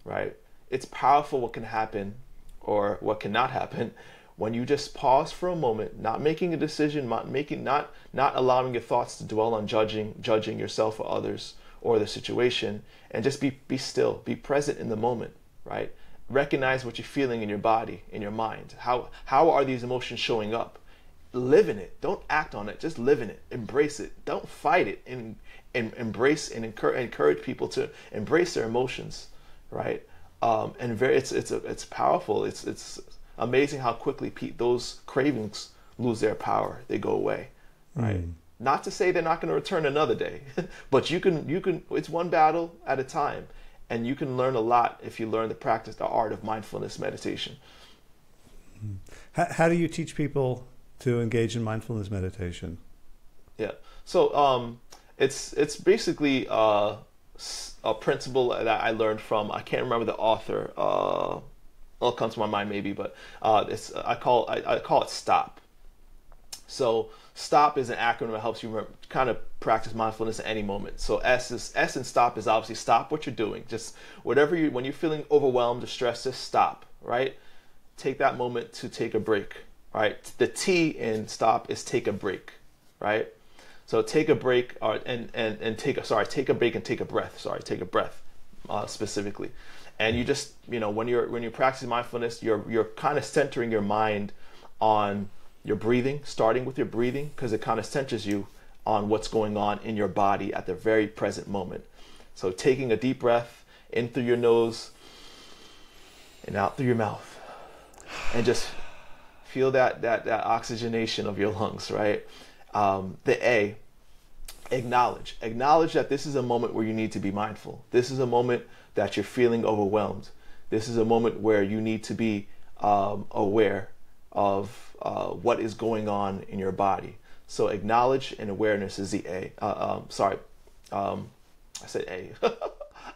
right? It's powerful what can happen or what cannot happen when you just pause for a moment, not making a decision, not making not not allowing your thoughts to dwell on judging judging yourself or others or the situation, and just be be still, be present in the moment, right? Recognize what you're feeling in your body, in your mind. How how are these emotions showing up? Live in it. Don't act on it. Just live in it. Embrace it. Don't fight it. And, and embrace and encourage, encourage people to embrace their emotions, right? Um, and very, it's it's a, it's powerful. It's it's amazing how quickly pe- those cravings lose their power. They go away, right? Mm. Not to say they're not going to return another day, but you can you can. It's one battle at a time, and you can learn a lot if you learn to practice the art of mindfulness meditation. How, how do you teach people to engage in mindfulness meditation? Yeah. So um, it's it's basically uh, a principle that I learned from I can't remember the author. Uh, it'll come to my mind maybe, but uh, it's I call I, I, call it STOP. So STOP is an acronym that helps you kind of practice mindfulness at any moment. So S is S and STOP is obviously stop what you're doing. Just whatever you when you're feeling overwhelmed or stressed, just stop. Right, take that moment to take a break. Right. The T in STOP is take a break. Right. So take a break or, and, and, and take a, sorry, take a break and take a breath. Sorry, take a breath uh, specifically and you just you know when you're when you're practicing mindfulness you're you're kind of centering your mind on your breathing starting with your breathing because it kind of centers you on what's going on in your body at the very present moment. So taking a deep breath in through your nose and out through your mouth. And just feel that that, that oxygenation of your lungs right? Um, the a acknowledge. Acknowledge that this is a moment where you need to be mindful. This is a moment that you're feeling overwhelmed. This is a moment where you need to be um, aware of uh, what is going on in your body. So acknowledge and awareness is the A. Uh, um, sorry, um, I said A.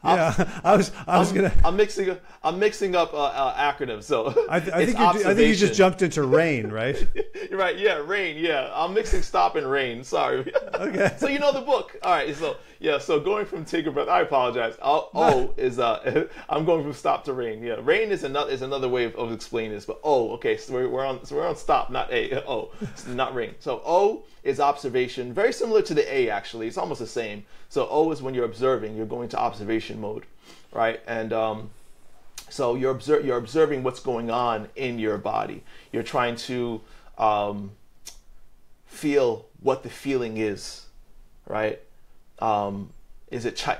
yeah, I was I was I'm, gonna. I'm mixing I'm mixing up uh, uh, acronyms. So I, th- I think I think you just jumped into rain, right? right. Yeah, rain. Yeah, I'm mixing stop and rain. Sorry. okay. so you know the book. All right. So yeah. So going from take a breath. I apologize. O, o is uh I'm going from stop to rain. Yeah. Rain is another is another way of, of explaining this. But oh, okay. So we're, we're on so we're on stop, not a. Oh, not rain. So o is observation. Very similar to the a actually. It's almost the same. So o is when you're observing. You're going to observation mode, right? And um, so you're obser- you're observing what's going on in your body. You're trying to um, feel what the feeling is, right? Um, is it tight?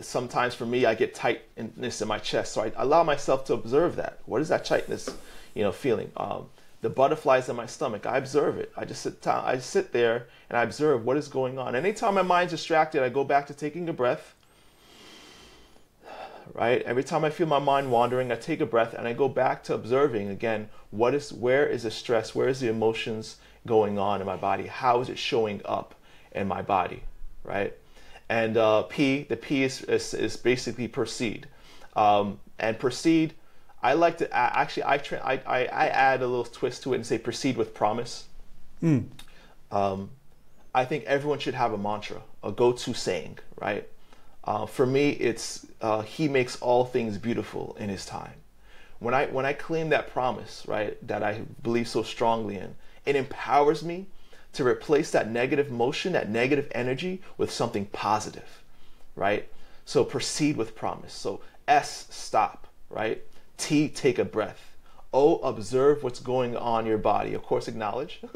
Sometimes for me, I get tightness in my chest, so I allow myself to observe that. What is that tightness, you know, feeling? Um, the butterflies in my stomach, I observe it. I just sit down, I sit there and I observe what is going on. Anytime my mind's distracted, I go back to taking a breath. Right? Every time I feel my mind wandering, I take a breath and I go back to observing again what is where is the stress, where is the emotions going on in my body? How is it showing up in my body? Right? And uh, P, the P is, is, is basically proceed. Um, and proceed, I like to actually I, tra- I, I, I add a little twist to it and say proceed with promise. Mm. Um, I think everyone should have a mantra, a go-to saying, right? Uh, for me, it's uh, He makes all things beautiful in His time. When I when I claim that promise, right, that I believe so strongly in, it empowers me to replace that negative motion, that negative energy, with something positive, right? So proceed with promise. So S, stop, right? T, take a breath. O, observe what's going on in your body. Of course, acknowledge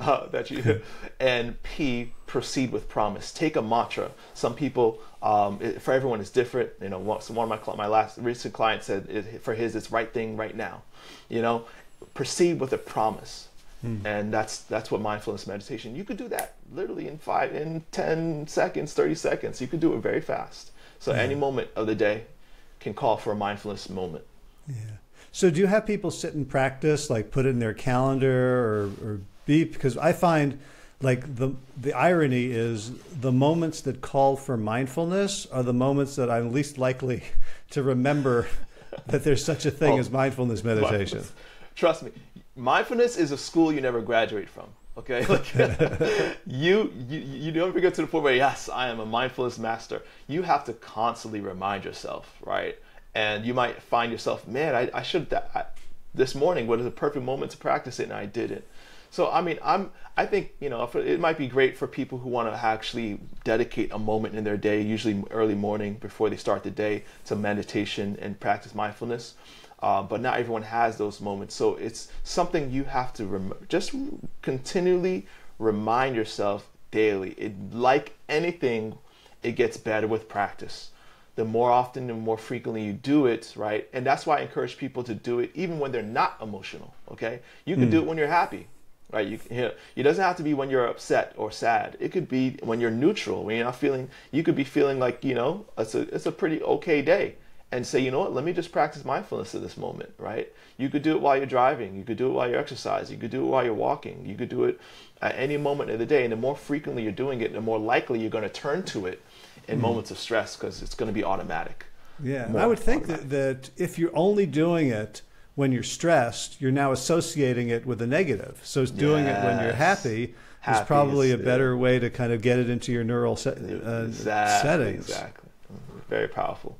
uh, that you. And P, proceed with promise. Take a mantra. Some people, um, it, for everyone, is different. You know, one, one of my my last recent client said it, for his, it's right thing right now. You know, proceed with a promise. Hmm. And that's that's what mindfulness meditation. You could do that literally in five, in ten seconds, thirty seconds. You could do it very fast. So yeah. any moment of the day can call for a mindfulness moment. Yeah. So do you have people sit and practice, like put it in their calendar or, or be because I find like the the irony is the moments that call for mindfulness are the moments that I'm least likely to remember that there's such a thing Oh, as mindfulness meditation. Mindfulness. Trust me, mindfulness is a school you never graduate from. Okay, like you, you you never get to the point where yes, I am a mindfulness master. You have to constantly remind yourself, right? And you might find yourself, man, I, I should I, this morning was the perfect moment to practice it, and I didn't. So I mean, I'm I think you know it might be great for people who want to actually dedicate a moment in their day, usually early morning before they start the day, to meditation and practice mindfulness. Uh, but not everyone has those moments, so it's something you have to rem- just continually remind yourself daily. It like anything, it gets better with practice the more often and more frequently you do it, right? And that's why I encourage people to do it even when they're not emotional, okay? You can do it when you're happy, right? You, it doesn't have to be when you're upset or sad. It could be when you're neutral, when you're not feeling, you could be feeling like, you know, it's a, it's a pretty okay day. And say, you know what, let me just practice mindfulness at this moment, right? You could do it while you're driving. You could do it while you're exercising. You could do it while you're walking. You could do it at any moment of the day. And the more frequently you're doing it, the more likely you're going to turn to it in mm-hmm. moments of stress because it's going to be automatic. Yeah, I would think automatic. that, that if you're only doing it when you're stressed, you're now associating it with a negative. So doing it when you're Yes. happy, is probably is- a better way to kind of get it into your neural se- uh, exactly, settings. Exactly. Very powerful.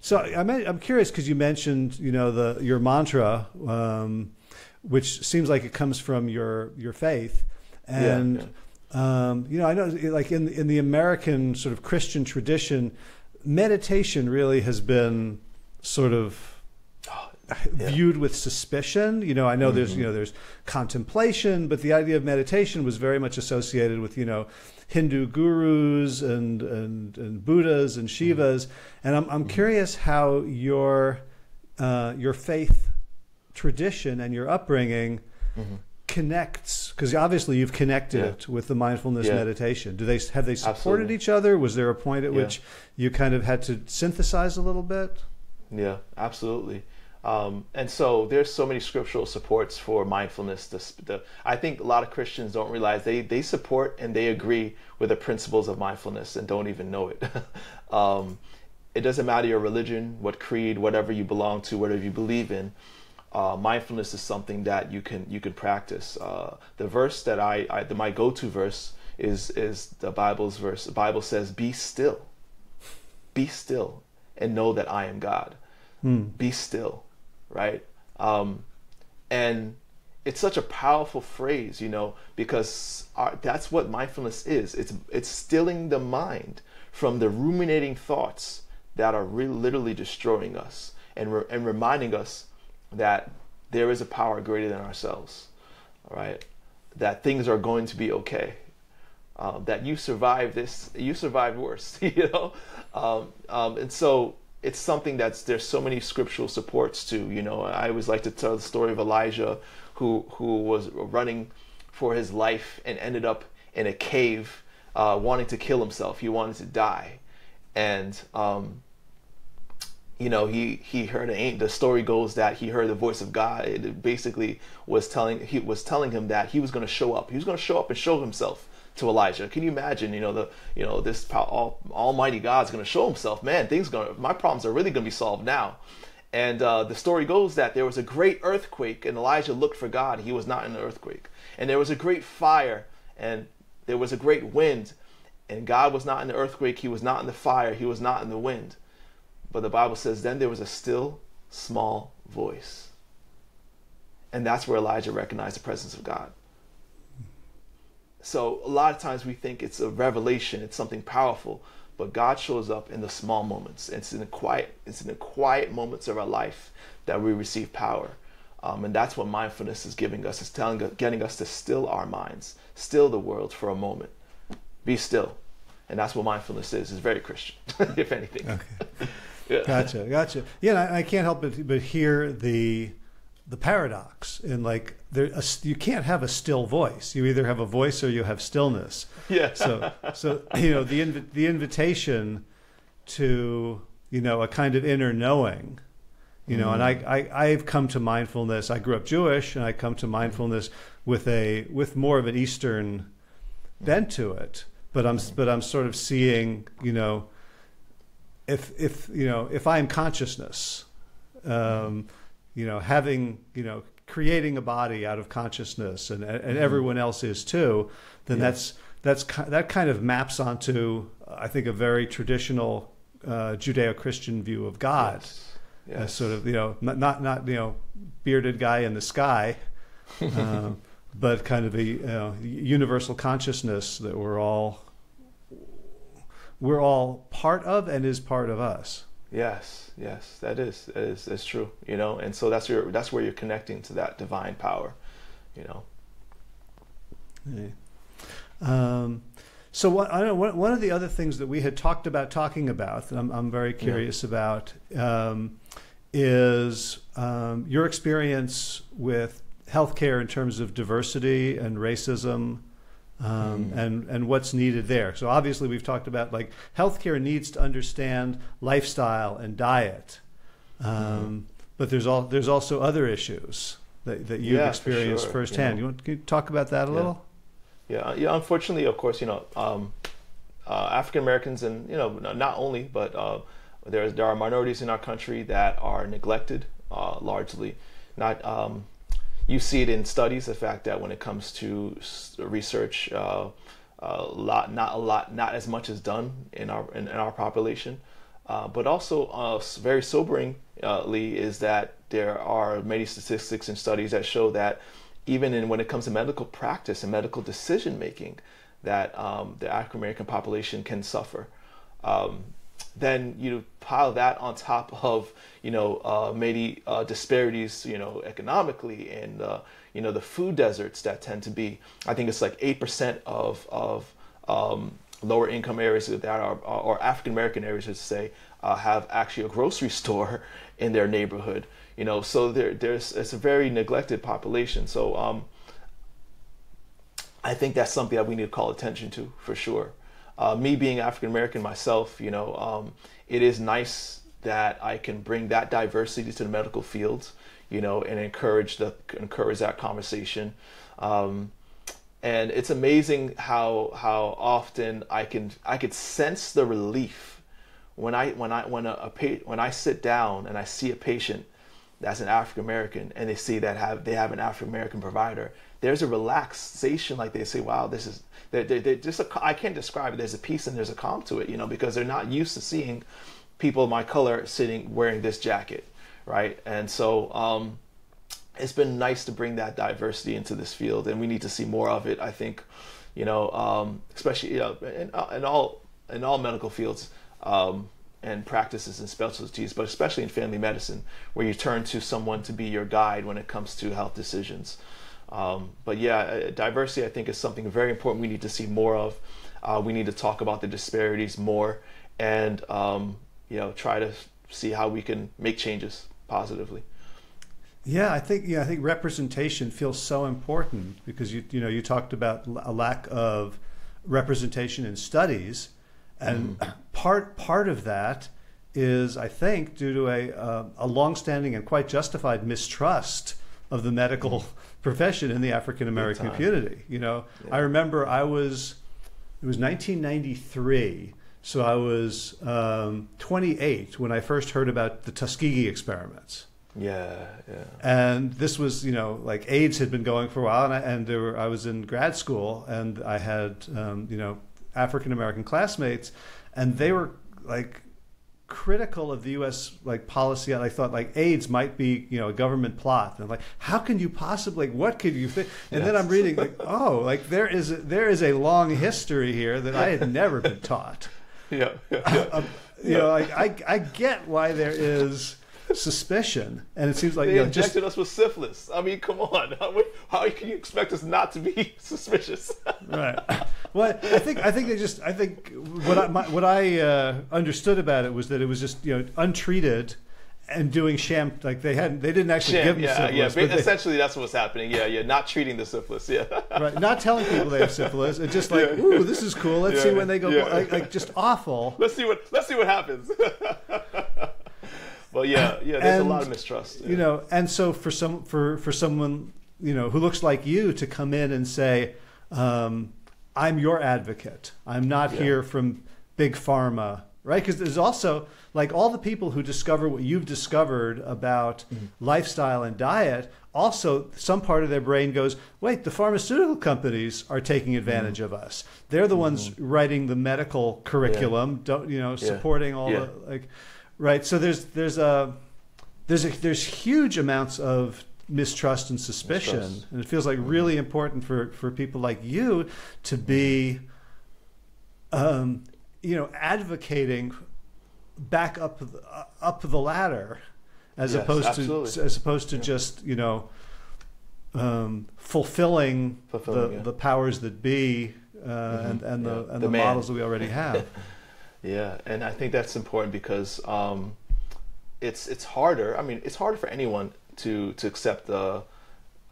So I'm I'm curious because you mentioned you know the your mantra, um, which seems like it comes from your your faith, Yeah, and Um, you know I know like in in the American sort of Christian tradition, meditation really has been sort of Oh, viewed with suspicion. You know, I know there's mm-hmm. you know there's contemplation, but the idea of meditation was very much associated with you know Hindu gurus and and, and Buddhas and mm-hmm. Shivas. And I'm I'm mm-hmm. curious how your uh, your faith tradition and your upbringing connects because obviously you've connected Yeah. it with the mindfulness Yeah. meditation. Do they have they supported Absolutely. each other? Was there a point at Yeah. which you kind of had to synthesize a little bit? Yeah, absolutely. Um, and so there's so many scriptural supports for mindfulness. The, the, I think a lot of Christians don't realize they, they support and they agree with the principles of mindfulness and don't even know it. um, it doesn't matter your religion, what creed, whatever you belong to, whatever you believe in. Uh, mindfulness is something that you can you can practice. Uh, the verse that I, I the, my go-to verse is is the Bible's verse. The Bible says, "Be still, be still, and know that I am God." Be still, right? Um, and it's such a powerful phrase, you know, because our, that's what mindfulness is. It's it's stilling the mind from the ruminating thoughts that are re- literally destroying us, and re- and reminding us that there is a power greater than ourselves, right? That things are going to be okay. Um, that you survive this, you survive worse, you know, um, um, and so it's something that's there's so many scriptural supports to. You know, I always like to tell the story of Elijah, who who was running for his life and ended up in a cave, uh, wanting to kill himself. He wanted to die, and um, you know he he heard the story goes that he heard the voice of God. It basically was telling he was telling him that he was going to show up. He was going to show up and show himself to Elijah. Can you imagine? You know the you know this all, Almighty God's going to show Himself. Man, things going my problems are really going to be solved now. And uh, the story goes that there was a great earthquake, and Elijah looked for God. He was not in the earthquake. And there was a great fire, and there was a great wind, and God was not in the earthquake. He was not in the fire. He was not in the wind. But the Bible says then there was a still small voice. And that's where Elijah recognized the presence of God. So a lot of times we think it's a revelation, it's something powerful, but God shows up in the small moments. It's in the quiet, it's in the quiet moments of our life that we receive power. Um, and that's what mindfulness is giving us. It's telling, getting us to still our minds, still the world for a moment. Be still. And that's what mindfulness is. It's very Christian, if anything. Okay. Yeah. Gotcha, gotcha. Yeah, I, I can't help but, but hear the the paradox and like there a, you can't have a still voice. You either have a voice or you have stillness. Yeah. So so you know the invi- the invitation to you know a kind of inner knowing You know, and I, I I've come to mindfulness. I grew up Jewish, and I come to mindfulness with a with more of an Eastern bent to it. But I'm but I'm sort of seeing, you know, if if you know if I am consciousness, um, you know, having you know creating a body out of consciousness, and and everyone else is too, then Yeah. that's that's that kind of maps onto I think a very traditional uh, Judeo-Christian view of God Yes. as Yes. sort of you know not not, not you know bearded guy in the sky, uh, but kind of a you know, universal consciousness that we're all we're all part of and is part of us. Yes, yes, that is that is that's true. You know, and so that's your that's where you're connecting to that divine power. You know. Yeah. Um, so what, I don't know, one one of the other things that we had talked about talking about that I'm, I'm very curious about um, is um, your experience with healthcare in terms of diversity and racism. Um, and and what's needed there. So obviously we've talked about like healthcare needs to understand lifestyle and diet, um, but there's all there's also other issues that, that you've Yeah, experienced sure, you firsthand. know. You, want to talk about that a Yeah. little? Yeah, yeah. Unfortunately, of course, you know, um, uh, African Americans, and you know, not only, but uh, there there are minorities in our country that are neglected uh, largely. Not um, you see it in studies. The fact that when it comes to research, uh, a lot, not a lot, not as much is done in our in, in our population. Uh, but also, uh, very soberingly, is that there are many statistics and studies that show that even in when it comes to medical practice and medical decision making, that um, the African American population can suffer. Um, then you pile that on top of you know uh, maybe uh, disparities you know economically and uh, you know the food deserts that tend to be. I think it's like eight percent of of um, lower income areas that are or African American areas, let's say, uh, have actually a grocery store in their neighborhood. You know, so there there's it's a very neglected population. So um, I think that's something that we need to call attention to for sure. Uh, me being African American myself, you know, um, it is nice that I can bring that diversity to the medical field, you know, and encourage the encourage that conversation. Um, and it's amazing how how often I can I could sense the relief when I when I when a, a pa- when I sit down and I see a patient that's an African American and they see that have they have an African American provider. There's a relaxation, like they say, "Wow, this is." They they they just a, I can't describe it. There's a peace and there's a calm to it, you know, because they're not used to seeing people of my color sitting wearing this jacket, right? And so um, it's been nice to bring that diversity into this field, and we need to see more of it. I think, you know, um, especially you know, in, in all in all medical fields um, and practices and specialties, but especially in family medicine, where you turn to someone to be your guide when it comes to health decisions. Um, but yeah, uh, diversity I think is something very important. We need to see more of. Uh, we need to talk about the disparities more, and um, you know, try to see how we can make changes positively. Yeah, I think yeah, I think representation feels so important because you you know you talked about a lack of representation in studies, and part part of that is I think due to a uh, a longstanding and quite justified mistrust of the medical profession in the African American community. You know, I remember I was it was 1993. So I was um, 28 when I first heard about the Tuskegee experiments Yeah, yeah. and this was you know like AIDS had been going for a while, and I, and there were, I was in grad school, and I had um, you know African American classmates, and they were like critical of the U.S. like policy, and I thought like AIDS might be you know a government plot, and I'm like, how can you possibly? What could you think? And then I'm reading like, oh, like there is a, there is a long history here that I had never been taught. Yeah, yeah, yeah. Um, you know, like I I get why there is suspicion, and it seems like They you know, just injected us with syphilis. I mean, come on. How, how can you expect us not to be suspicious? right. Well, I think I think they just I think what I my, what I uh, understood about it was that it was just you know untreated and doing sham like they hadn't they didn't actually give Sham, them yeah, syphilis, yeah. but they- Essentially, that's what's happening. Yeah, yeah. Not treating the syphilis. Yeah. right, not telling people they have syphilis. It's just like, Yeah. ooh, this is cool. Let's see when they go yeah. like, like just awful. let's see what let's see what happens. But yeah, yeah, there's and, a lot of mistrust. Yeah. You know, and so for some for for someone you know who looks like you to come in and say, um, "I'm your advocate. I'm not yeah. here from big pharma." Right? Because there's also like all the people who discover what you've discovered about mm-hmm. lifestyle and diet also some part of their brain goes wait the pharmaceutical companies are taking advantage mm-hmm. of us they're the ones mm-hmm. writing the medical curriculum yeah. don't you know yeah. supporting all yeah. the like right so there's there's a there's a, there's huge amounts of mistrust and suspicion mistrust. and it feels like really important for for people like you to be um, you know advocating back up up the ladder as yes, opposed absolutely. to as opposed to yeah. just you know um, fulfilling, fulfilling the, yeah. the powers that be uh, mm-hmm. and, and the and the, the models that we already have. yeah, and I think that's important because um, it's it's harder. I mean, it's harder for anyone to to accept the.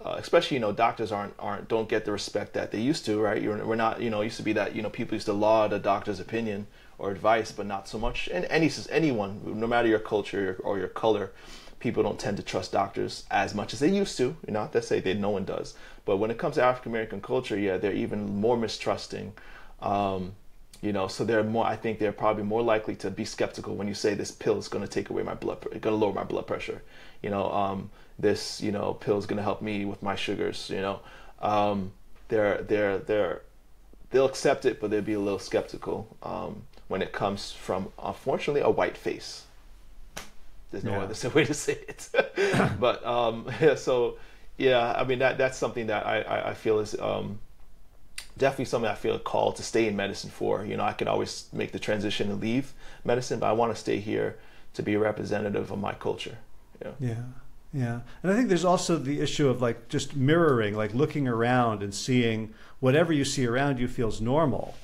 Uh, especially, you know, doctors aren't aren't don't get the respect that they used to, right? You're, we're not, you know, used to be that, you know, people used to laud a doctor's opinion, or advice, but not so much. And any anyone, no matter your culture or your color, people don't tend to trust doctors as much as they used to. You know, not say that no one does, but when it comes to African American culture, yeah, they're even more mistrusting. Um, you know, so they're more. I think they're probably more likely to be skeptical when you say this pill is going to take away my blood, going to lower my blood pressure. You know, um, this you know pill is going to help me with my sugars. You know, um, they're they're they're they'll accept it, but they'll be a little skeptical. Um, when it comes from, unfortunately, a white face. There's no yeah. other way to say it. but um, yeah, so yeah, I mean that that's something that I I, I feel is um, definitely something I feel called to stay in medicine for. You know, I could always make the transition and leave medicine, but I want to stay here to be a representative of my culture. Yeah. Yeah. Yeah. And I think there's also the issue of like just mirroring, like looking around and seeing whatever you see around you feels normal.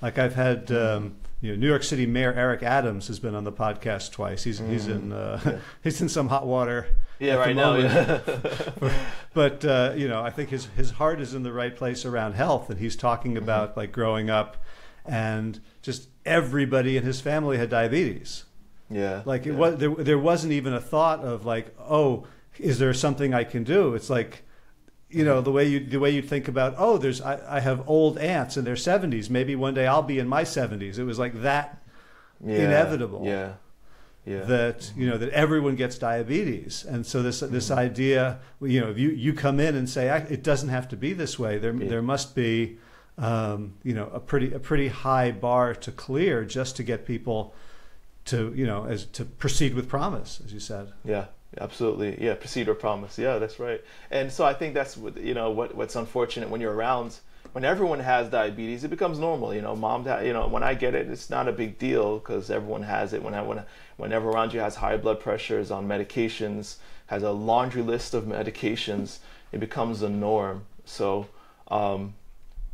Like I've had um, you know, New York City Mayor Eric Adams has been on the podcast twice. He's mm. he's in uh, yeah. he's in some hot water. Yeah, right now. Yeah. but uh, you know, I think his his heart is in the right place around health, and he's talking mm-hmm. about mm-hmm. like growing up, and just everybody in his family had diabetes. Yeah, like it yeah. was there. There wasn't even a thought of like, oh, is there something I can do? It's like you know the way you the way you think about oh there's I, I have old aunts in their 70s maybe one day I'll be in my 70s it was like that yeah, inevitable. yeah yeah. That you know that everyone gets diabetes. And so this this mm-hmm. idea you know if you you come in and say it doesn't have to be this way there yeah. there must be um, you know a pretty a pretty high bar to clear just to get people to you know as to proceed with promise as you said. Yeah Absolutely, yeah. Proceed or promise. Yeah, that's right. And so I think that's you know. What what's unfortunate when you're around when everyone has diabetes, it becomes normal. You know, mom, you know, when I get it, it's not a big deal because everyone has it. When I, when, whenever around you has high blood pressures on medications, has a laundry list of medications, it becomes a norm. So, um,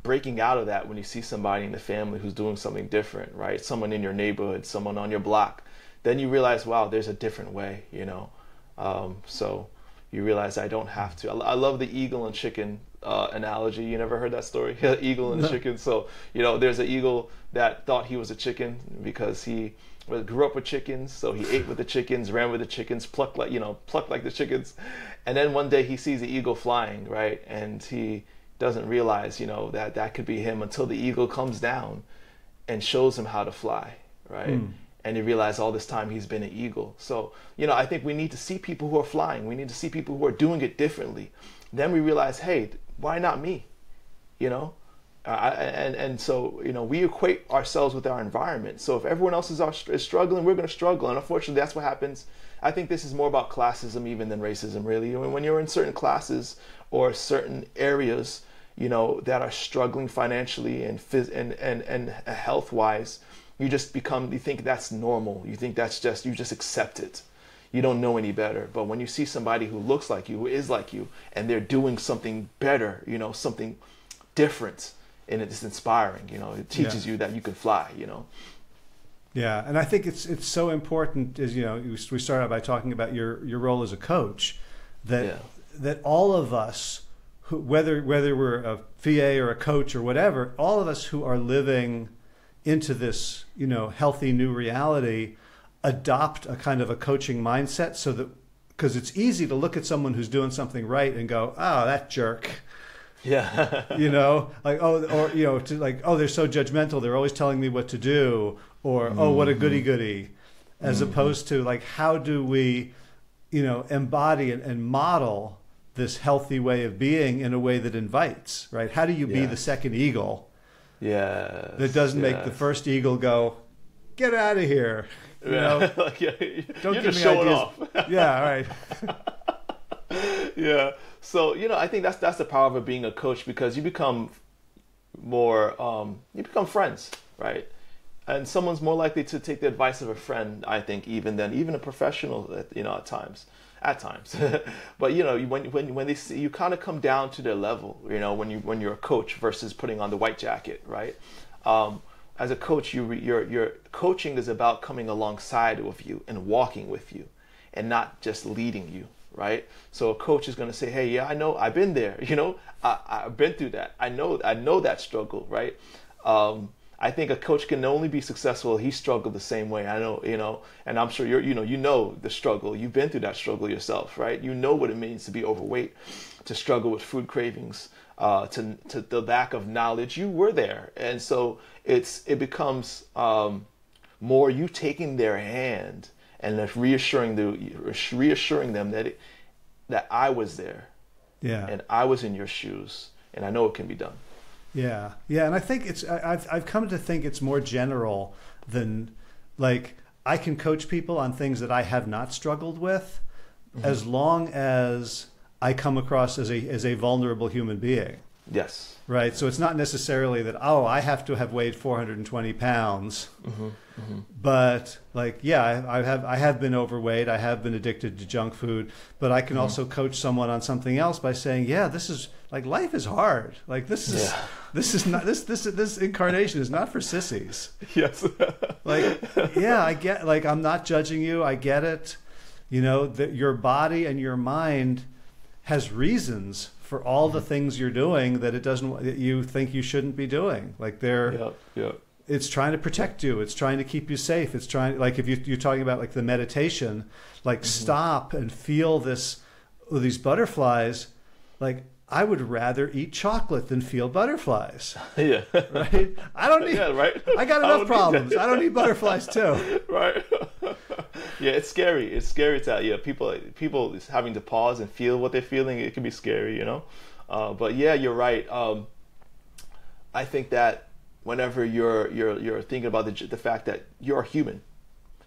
breaking out of that when you see somebody in the family who's doing something different, right? Someone in your neighborhood, someone on your block, then you realize, wow, there's a different way. You know, um, so you realize I don't have to. I, I love the eagle and chicken uh, analogy. You never heard that story? eagle and chicken. So you know, there's an eagle that thought he was a chicken because he grew up with chickens. So he ate with the chickens, ran with the chickens, plucked like you know, plucked like the chickens. And then one day he sees the eagle flying, right? And he doesn't realize, you know, that that could be him until the eagle comes down and shows him how to fly, right? Mm and he realized all this time he's been an eagle. So, you know, I think we need to see people who are flying. We need to see people who are doing it differently. Then we realize, hey, why not me? You know, uh, and and so you know we equate ourselves with our environment. So if everyone else is, is struggling, we're going to struggle, and unfortunately, that's what happens. I think this is more about classism even than racism, really. When you're in certain classes or certain areas, you know, that are struggling financially and phys- and and and health wise you just become you think that's normal you think that's just you just accept it you don't know any better but when you see somebody who looks like you who is like you and they're doing something better you know something different and it's inspiring you know it teaches yeah. you that you can fly you know yeah and i think it's it's so important as you know we started out by talking about your your role as a coach that yeah. that all of us who, whether whether we're a va or a coach or whatever all of us who are living into this you know healthy new reality adopt a kind of a coaching mindset so that because it's easy to look at someone who's doing something right and go, oh, that jerk. Yeah. you know, like oh, or you know, to like oh, they're so judgmental. They're always telling me what to do, or oh, what a mm-hmm. goody goody, as mm-hmm. opposed to like how do we, you know, embody and, and model this healthy way of being in a way that invites, right? How do you be the second eagle yeah. that doesn't make the first eagle go, get out of here? You know, Yeah. like, yeah, don't you're give me ideas. off. yeah, all right. yeah. So you know, I think that's that's the power of being a coach because you become more, um, you become friends, right? And someone's more likely to take the advice of a friend, I think, even than even a professional. at- You know, at times, at times. but you know, when when when they see you, kind of come down to their level. You know, when you when you're a coach versus putting on the white jacket, right? Um, as a coach, you your your coaching is about coming alongside with you and walking with you, and not just leading you, right? So a coach is going to say, "Hey, yeah, I know, I've been there. You know, I, I've been through that. I know, I know that struggle, right?" Um, I think a coach can only be successful. He struggled the same way. I know, you know, and I'm sure you're, you know, you know the struggle. You've been through that struggle yourself, right? You know what it means to be overweight, to struggle with food cravings, uh, to to the lack of knowledge. You were there, and so it's it becomes um, more you taking their hand and reassuring the reassuring them that it, that I was there Yeah. and I was in your shoes, and I know it can be done. Yeah, yeah, and I think it's I- I've I've come to think it's more general than like I can coach people on things that I have not struggled with, mm-hmm. as long as I come across as a as a vulnerable human being, Yes. right? So it's not necessarily that oh I have to have weighed 420 pounds, mm-hmm, mm-hmm. but like yeah I, I have I have been overweight, I have been addicted to junk food, but I can mm-hmm. also coach someone on something else by saying yeah this is like life is hard, like this is Yeah. this is not this this this incarnation is not for sissies. Yes. Like yeah, I get like I'm not judging you. I get it. You know that your body and your mind has reasons for all the things you're doing that it doesn't that you think you shouldn't be doing. Like they're yep. Yep. it's trying to protect you it's trying to keep you safe it's trying like if you, you're talking about like the meditation like stop and feel this oh, these butterflies like i would rather eat chocolate than feel butterflies Yeah. right i don't need Yeah. Right. i got enough need problems i don't need butterflies too right. Yeah, it's scary. It's scary to yeah people people having to pause and feel what they're feeling. It can be scary, you know. Uh, but yeah, you're right. Um, I think that whenever you're you're you're thinking about the the fact that you're human,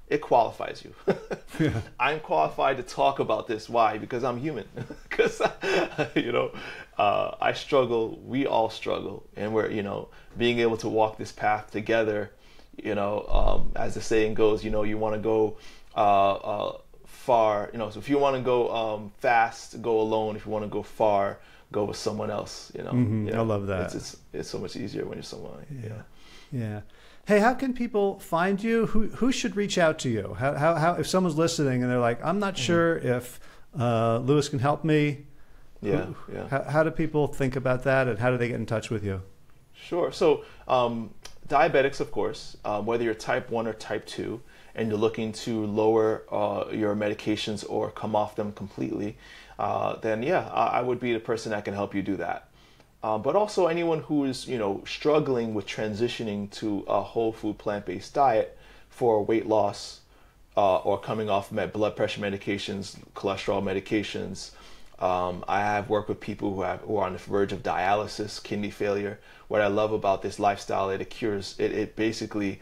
it qualifies you. I'm qualified to talk about this. Why? Because I'm human. Because you know, uh, I struggle. We all struggle, and we're you know being able to walk this path together. You know, um, as the saying goes, you know, you want to go uh, uh, far. You know, so if you want to go um, fast, go alone. If you want to go far, go with someone else. You know, Mhm, Yeah. I love that. It's, it's it's so much easier when you're someone. yeah yeah hey how can people find you who who should reach out to you how how, how if someone's listening and they're like i'm not sure if uh, lewis can help me Yeah, Who- yeah. How, how do people think about that, and how do they get in touch with you? Sure. So, um, diabetics, of course, um, whether you're type 1 or type 2, and you're looking to lower uh, your medications or come off them completely, uh, then yeah, I, I would be the person that can help you do that. Uh, but also anyone who is, you know, struggling with transitioning to a whole food plant-based diet for weight loss uh, or coming off blood pressure medications, cholesterol medications. Um, I have worked with people who have who are on the verge of dialysis, kidney failure. What I love about this lifestyle, it, it cures. It, it basically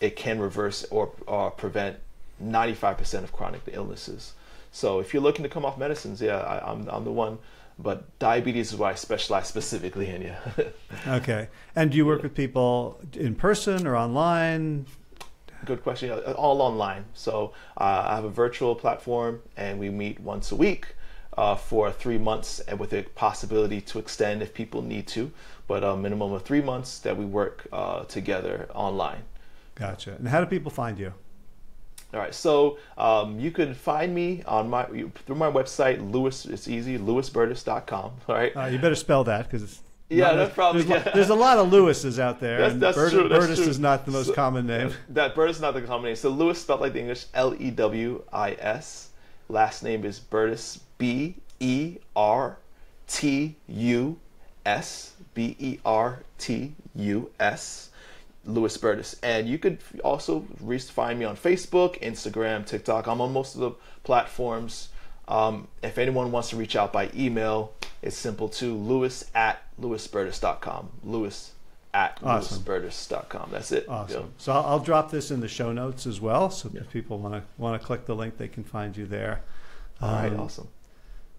it can reverse or, or prevent 95% of chronic illnesses. So if you're looking to come off medicines, yeah, I, I'm I'm the one. But diabetes is what I specialize specifically in. Yeah. Okay. And do you work with people in person or online? Good question. All online. So uh, I have a virtual platform, and we meet once a week uh, for three months, and with a possibility to extend if people need to. But a minimum of three months that we work uh, together online. Gotcha. And how do people find you? All right, so um, you can find me on my through my website, Lewis. It's easy, lewisbertus.com. All right, Uh, you better spell that because it's Yeah, Not that's probably- There's, yeah. there's a lot of Lewis's out there. That's- and that's Bert- true, that's Bertus true. is not the most So- common name. That Bert is not the common name. So Lewis spelled like the English, L E W I S. Last name is Bertus, B E R T U S. B E R T U S. Lewis Bertus. And you could also find me on Facebook, Instagram, TikTok. I'm on most of the platforms. Um, if anyone wants to reach out by email, it's simple to lewis at lewisbertus.com. Lewis at Awesome. lewisbertus.com. That's it. Awesome. Yeah. So I'll, I'll drop this in the show notes as well. So if people want to want to click the link, they can find you there. All right, Um, awesome.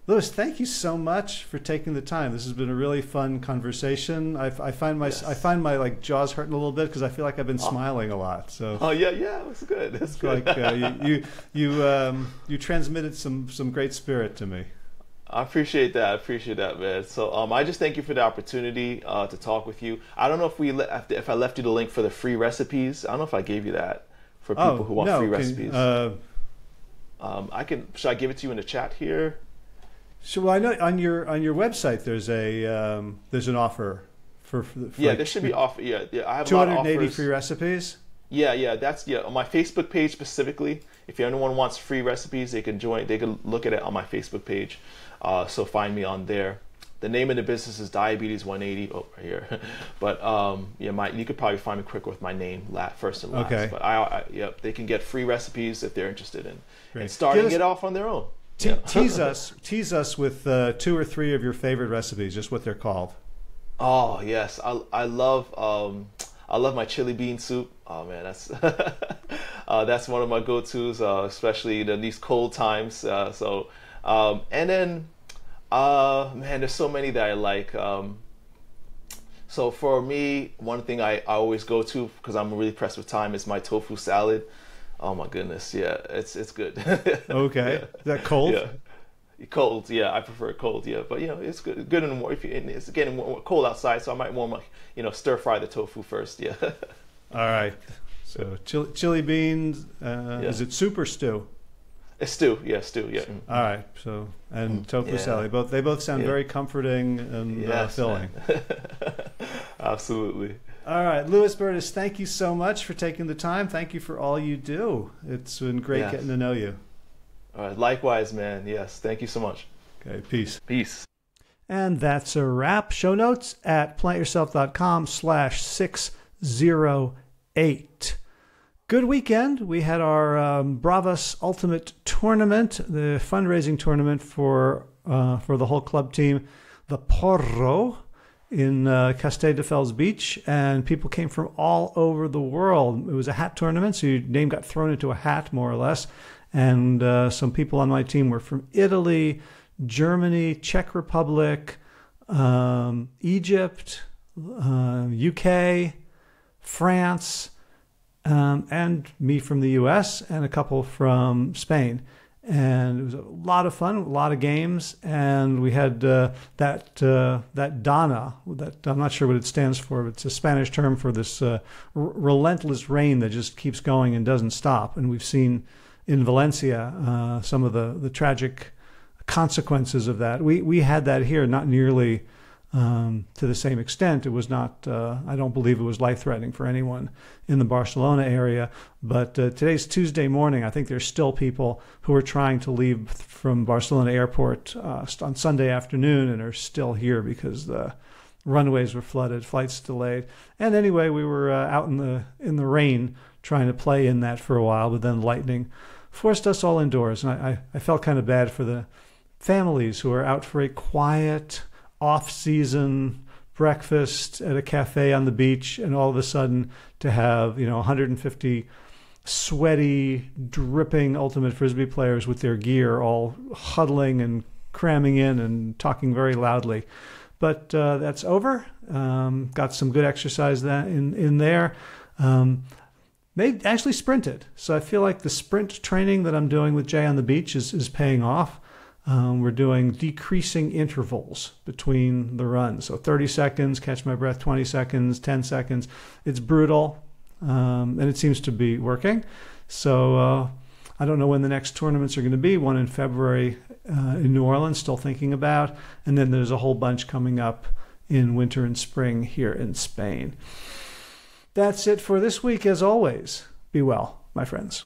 Lewis, thank you so much for taking the time. This has been a really fun conversation. I, I find my Yes. I find my like jaws hurting a little bit because I feel like I've been smiling a lot. So Oh yeah, yeah, that's good. That's good. like uh, you you you, um, you transmitted some some great spirit to me. I appreciate that. I appreciate that, man. So, um, I just thank you for the opportunity uh, to talk with you. I don't know if we le- if I left you the link for the free recipes. I don't know if I gave you that for people who want Oh, no, free can- recipes. uh, um, I can. Should I give it to you in the chat here? So well, I know on your on your website there's a um, there's an offer for, for, for yeah, like there should be off. Yeah, yeah. I have a lot of 280 free recipes. Yeah, yeah, that's yeah. On my Facebook page specifically, if anyone wants free recipes, they can join. They can look at it on my Facebook page. Uh, so find me on there. The name of the business is Diabetes 180. Oh, right here. but um, yeah, my you could probably find me quick with my name, la first and last. Okay. But I, I, yep, they can get free recipes if they're interested in Great. and starting us- it off on their own. Te- tease us, tease us with uh, two or three of your favorite recipes, just what they're called. Oh yes, I I love um I love my chili bean soup. Oh man, that's uh, that's one of my go-tos, uh, especially in these cold times. Uh, so um, and then uh man, there's so many that I like. Um, so for me, one thing I, I always go to because I'm really pressed with time is my tofu salad. Oh my goodness, yeah, it's it's good. Okay, Yeah. is that cold? Yeah. Cold, yeah, I prefer cold, yeah. But you know, it's good, good and warm. If you, it's getting cold outside, so I might warm, up, you know, stir fry the tofu first, yeah. All right. So chili, chili beans. Uh, Yeah. Is it soup or stew? it's stew, yeah, stew, yeah. mm. All right. So and tofu Yeah. salad. Both they both sound Yeah. very comforting and uh, filling. Absolutely. All right, Lewis Bertus, thank you so much for taking the time. Thank you for all you do. It's been great Yes. getting to know you. All right, likewise, man. Yes, thank you so much. Okay, peace. Peace. And that's a wrap. Show notes at plantyourself.com slash 608. Good weekend. We had our um, Bravos Ultimate Tournament, the fundraising tournament for uh, for the whole club team, the Porro in uh, Castelldefels Beach, and people came from all over the world. It was a hat tournament, so your name got thrown into a hat, more or less. And uh, some people on my team were from Italy, Germany, Czech Republic, um, Egypt, uh, UK, France, um, and me from the US, and a couple from Spain. And it was a lot of fun, a lot of games, and we had uh, that uh, that DANA. That I'm not sure what it stands for. But it's a Spanish term for this uh, r- relentless rain that just keeps going and doesn't stop. And we've seen in Valencia uh, some of the the tragic consequences of that. We we had that here, not nearly um, to the same extent. It was not. Uh, I don't believe it was life threatening for anyone in the Barcelona area. But uh, today's Tuesday morning. I think there's still people who are trying to leave from Barcelona airport uh, on Sunday afternoon and are still here because the runways were flooded, flights delayed. And anyway, we were uh, out in the in the rain trying to play in that for a while, but then lightning forced us all indoors, and I, I, I felt kind of bad for the families who are out for a quiet off-season breakfast at a cafe on the beach, and all of a sudden to have you know 150 sweaty, dripping ultimate frisbee players with their gear all huddling and cramming in and talking very loudly. But uh, that's over. Um, got some good exercise that in in there. Um, they actually sprinted, so I feel like the sprint training that I'm doing with Jay on the beach is is paying off. Um, we're doing decreasing intervals between the runs. So 30 seconds, catch my breath, 20 seconds, 10 seconds. It's brutal, um, and it seems to be working. So uh, I don't know when the next tournaments are going to be. One in February uh, in New Orleans, still thinking about. And then there's a whole bunch coming up in winter and spring here in Spain. That's it for this week, as always. Be well, my friends.